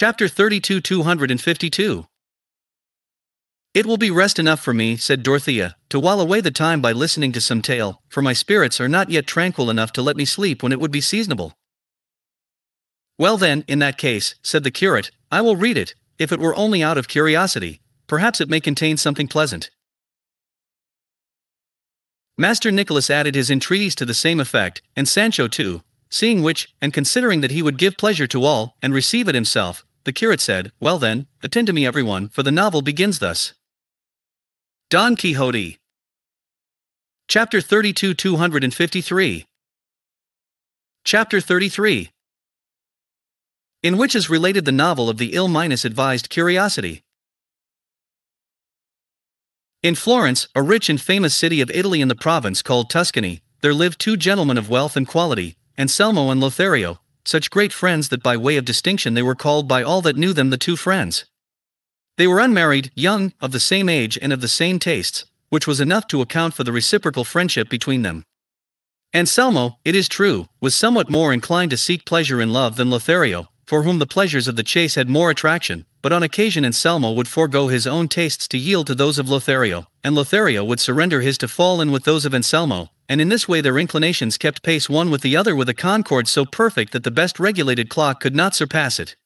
Chapter 32 252. It will be rest enough for me, said Dorothea, to while away the time by listening to some tale, for my spirits are not yet tranquil enough to let me sleep when it would be seasonable. Well, then, in that case, said the curate, I will read it, if it were only out of curiosity, perhaps it may contain something pleasant. Master Nicholas added his entreaties to the same effect, and Sancho too, seeing which, and considering that he would give pleasure to all, and receive it himself, the curate said, Well then, attend to me everyone, for the novel begins thus. Don Quixote. Chapter 32 253. Chapter 33. In which is related the novel of the ill minus advised curiosity. In Florence, a rich and famous city of Italy in the province called Tuscany, there lived two gentlemen of wealth and quality, Anselmo and Lothario, such great friends that by way of distinction they were called by all that knew them the two friends. They were unmarried, young, of the same age and of the same tastes, which was enough to account for the reciprocal friendship between them. Anselmo, it is true, was somewhat more inclined to seek pleasure in love than Lothario, for whom the pleasures of the chase had more attraction, but on occasion Anselmo would forego his own tastes to yield to those of Lothario, and Lothario would surrender his to fall in with those of Anselmo, and in this way their inclinations kept pace one with the other with a concord so perfect that the best regulated clock could not surpass it.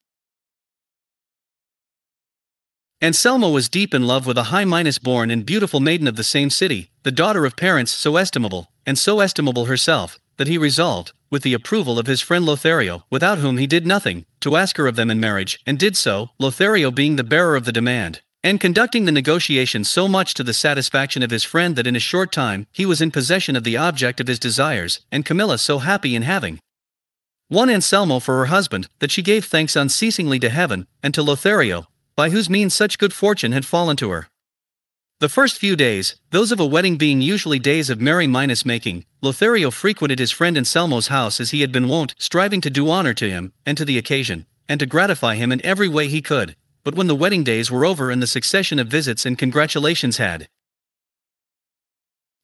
Anselmo was deep in love with a high Minos born and beautiful maiden of the same city, the daughter of parents so estimable, and so estimable herself, that he resolved, with the approval of his friend Lothario, without whom he did nothing, to ask her of them in marriage, and did so, Lothario being the bearer of the demand, and conducting the negotiation so much to the satisfaction of his friend that in a short time he was in possession of the object of his desires, and Camilla so happy in having one Anselmo for her husband, that she gave thanks unceasingly to heaven, and to Lothario, by whose means such good fortune had fallen to her. The first few days, those of a wedding being usually days of merry minus making, Lothario frequented his friend Anselmo's house as he had been wont, striving to do honor to him, and to the occasion, and to gratify him in every way he could. But when the wedding days were over and the succession of visits and congratulations had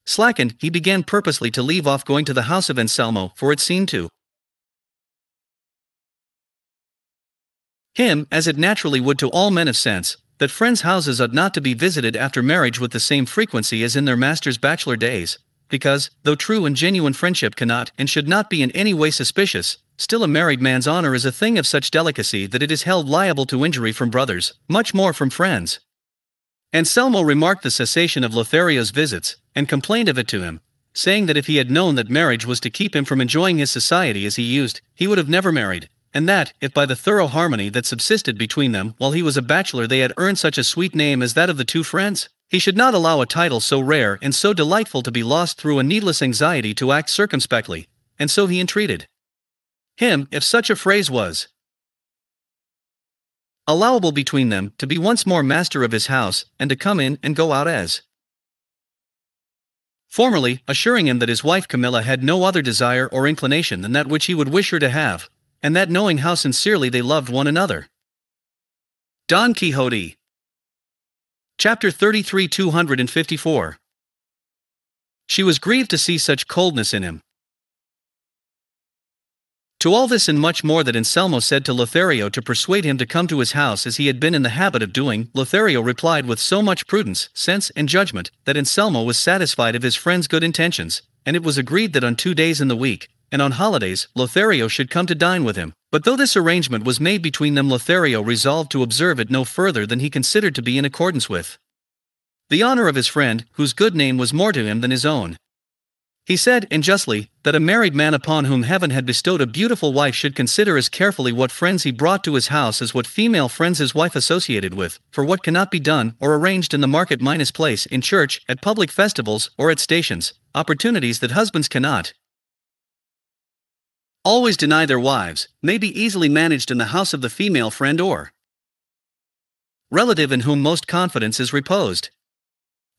slackened, he began purposely to leave off going to the house of Anselmo, for it seemed to him, as it naturally would to all men of sense, that friends' houses ought not to be visited after marriage with the same frequency as in their master's bachelor days, because, though true and genuine friendship cannot and should not be in any way suspicious, still a married man's honor is a thing of such delicacy that it is held liable to injury from brothers, much more from friends. Anselmo remarked the cessation of Lothario's visits, and complained of it to him, saying that if he had known that marriage was to keep him from enjoying his society as he used, he would have never married, and that, if by the thorough harmony that subsisted between them while he was a bachelor they had earned such a sweet name as that of the two friends, he should not allow a title so rare and so delightful to be lost through a needless anxiety to act circumspectly, and so he entreated him, if such a phrase was allowable between them, to be once more master of his house, and to come in and go out as formerly, assuring him that his wife Camilla had no other desire or inclination than that which he would wish her to have, and that knowing how sincerely they loved one another. Don Quixote. Chapter 33 254. She was grieved to see such coldness in him. To all this and much more that Anselmo said to Lothario to persuade him to come to his house as he had been in the habit of doing, Lothario replied with so much prudence, sense, and judgment, that Anselmo was satisfied of his friend's good intentions, and it was agreed that on two days in the week, and on holidays, Lothario should come to dine with him. But though this arrangement was made between them, Lothario resolved to observe it no further than he considered to be in accordance with the honor of his friend, whose good name was more to him than his own. He said, and justly, that a married man upon whom heaven had bestowed a beautiful wife should consider as carefully what friends he brought to his house as what female friends his wife associated with, for what cannot be done or arranged in the market minus place, in church, at public festivals, or at stations, opportunities that husbands cannot, always deny their wives, may be easily managed in the house of the female friend or relative in whom most confidence is reposed.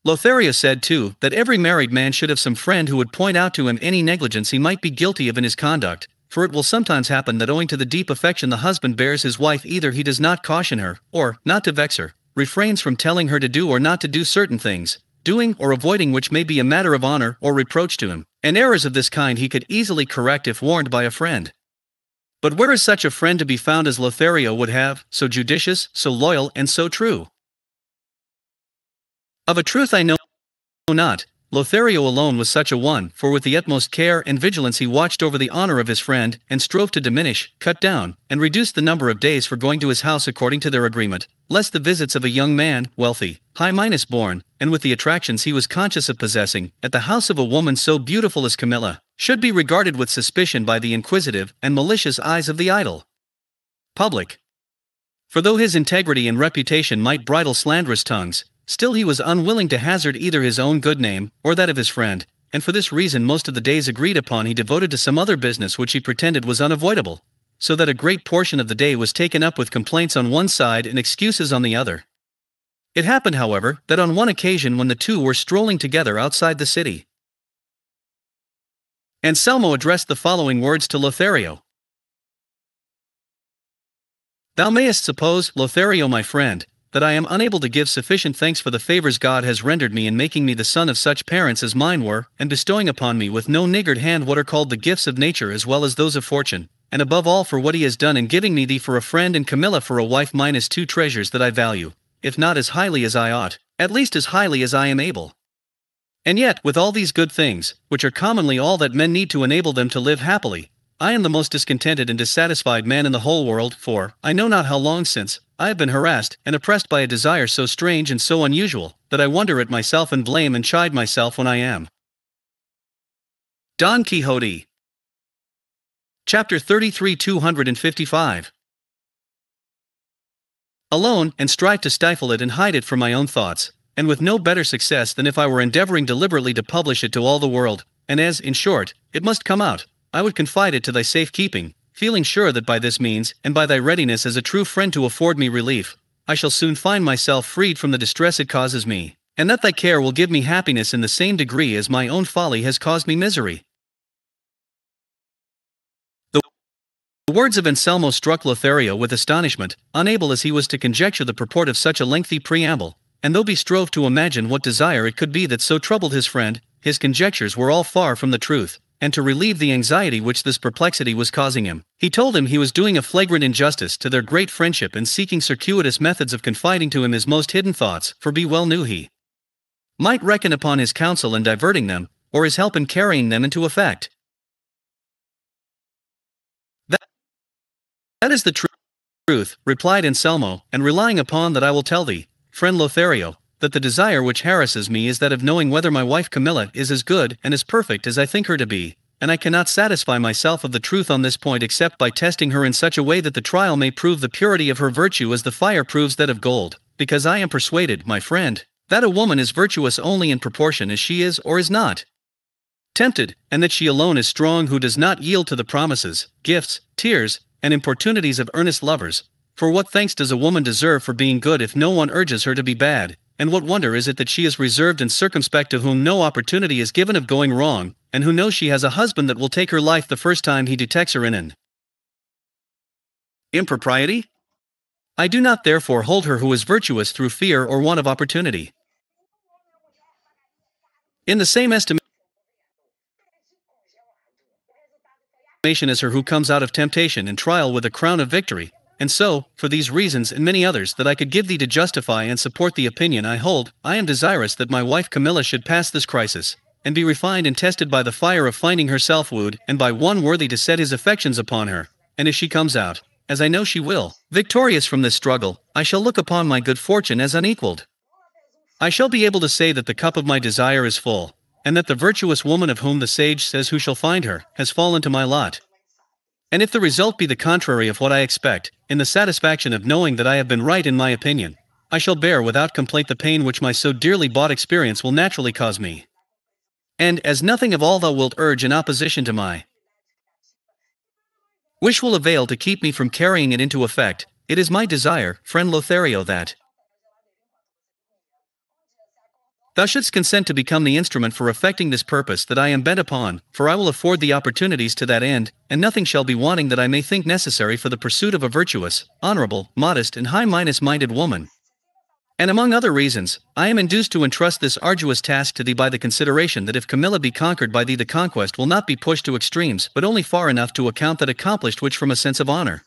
Lothario said too that every married man should have some friend who would point out to him any negligence he might be guilty of in his conduct, for it will sometimes happen that owing to the deep affection the husband bears his wife either he does not caution her, or, not to vex her, refrains from telling her to do or not to do certain things, doing or avoiding which may be a matter of honor or reproach to him, and errors of this kind he could easily correct if warned by a friend. But where is such a friend to be found as Lothario would have, so judicious, so loyal, and so true? Of a truth I know not, Lothario alone was such a one, for with the utmost care and vigilance he watched over the honor of his friend, and strove to diminish, cut down, and reduce the number of days for going to his house according to their agreement, lest the visits of a young man, wealthy, high Minos born, and with the attractions he was conscious of possessing, at the house of a woman so beautiful as Camilla, should be regarded with suspicion by the inquisitive and malicious eyes of the idle public. For though his integrity and reputation might bridle slanderous tongues, Still, he was unwilling to hazard either his own good name or that of his friend, and for this reason most of the days agreed upon he devoted to some other business which he pretended was unavoidable, so that a great portion of the day was taken up with complaints on one side and excuses on the other. It happened, however, that on one occasion when the two were strolling together outside the city, Anselmo addressed the following words to Lothario Thou mayest suppose, Lothario, my friend, that I am unable to give sufficient thanks for the favors God has rendered me in making me the son of such parents as mine were, and bestowing upon me with no niggard hand what are called the gifts of nature as well as those of fortune, and above all for what he has done in giving me thee for a friend and Camilla for a wife minus two treasures that I value, if not as highly as I ought, at least as highly as I am able. And yet, with all these good things, which are commonly all that men need to enable them to live happily, I am the most discontented and dissatisfied man in the whole world, for, I know not how long since, I have been harassed and oppressed by a desire so strange and so unusual, that I wonder at myself and blame and chide myself when I am. Don Quixote. Chapter 33 255 Alone, and strive to stifle it and hide it from my own thoughts, and with no better success than if I were endeavoring deliberately to publish it to all the world, and as, in short, it must come out, I would confide it to thy safe keeping, feeling sure that by this means, and by thy readiness as a true friend to afford me relief, I shall soon find myself freed from the distress it causes me, and that thy care will give me happiness in the same degree as my own folly has caused me misery. The words of Anselmo struck Lothario with astonishment, unable as he was to conjecture the purport of such a lengthy preamble, and though he strove to imagine what desire it could be that so troubled his friend, his conjectures were all far from the truth and to relieve the anxiety which this perplexity was causing him, he told him he was doing a flagrant injustice to their great friendship in seeking circuitous methods of confiding to him his most hidden thoughts, for be well knew he might reckon upon his counsel in diverting them, or his help in carrying them into effect. That, that is the tr- truth, replied Anselmo, and relying upon that I will tell thee, friend Lothario, that the desire which harasses me is that of knowing whether my wife Camilla is as good and as perfect as I think her to be, and I cannot satisfy myself of the truth on this point except by testing her in such a way that the trial may prove the purity of her virtue as the fire proves that of gold, because I am persuaded, my friend, that a woman is virtuous only in proportion as she is or is not tempted, and that she alone is strong who does not yield to the promises, gifts, tears, and importunities of earnest lovers. For what thanks does a woman deserve for being good if no one urges her to be bad, and what wonder is it that she is reserved and circumspect to whom no opportunity is given of going wrong, and who knows she has a husband that will take her life the first time he detects her in an impropriety? I do not therefore hold her who is virtuous through fear or want of opportunity. In the same estimation as her who comes out of temptation and trial with a crown of victory, and so, for these reasons and many others that I could give thee to justify and support the opinion I hold, I am desirous that my wife Camilla should pass this crisis, and be refined and tested by the fire of finding herself wooed, and by one worthy to set his affections upon her. And if she comes out, as I know she will, victorious from this struggle, I shall look upon my good fortune as unequaled. I shall be able to say that the cup of my desire is full, and that the virtuous woman of whom the sage says who shall find her, has fallen to my lot. And if the result be the contrary of what I expect, in the satisfaction of knowing that I have been right in my opinion, I shall bear without complaint the pain which my so dearly bought experience will naturally cause me. And as nothing of all thou wilt urge in opposition to my wish will avail to keep me from carrying it into effect, it is my desire, friend Lothario, that Thou shouldst consent to become the instrument for effecting this purpose that I am bent upon, for I will afford the opportunities to that end, and nothing shall be wanting that I may think necessary for the pursuit of a virtuous, honorable, modest, and high minded woman. And among other reasons, I am induced to entrust this arduous task to thee by the consideration that if Camilla be conquered by thee, the conquest will not be pushed to extremes, but only far enough to account that accomplished which from a sense of honor.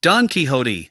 Don Quixote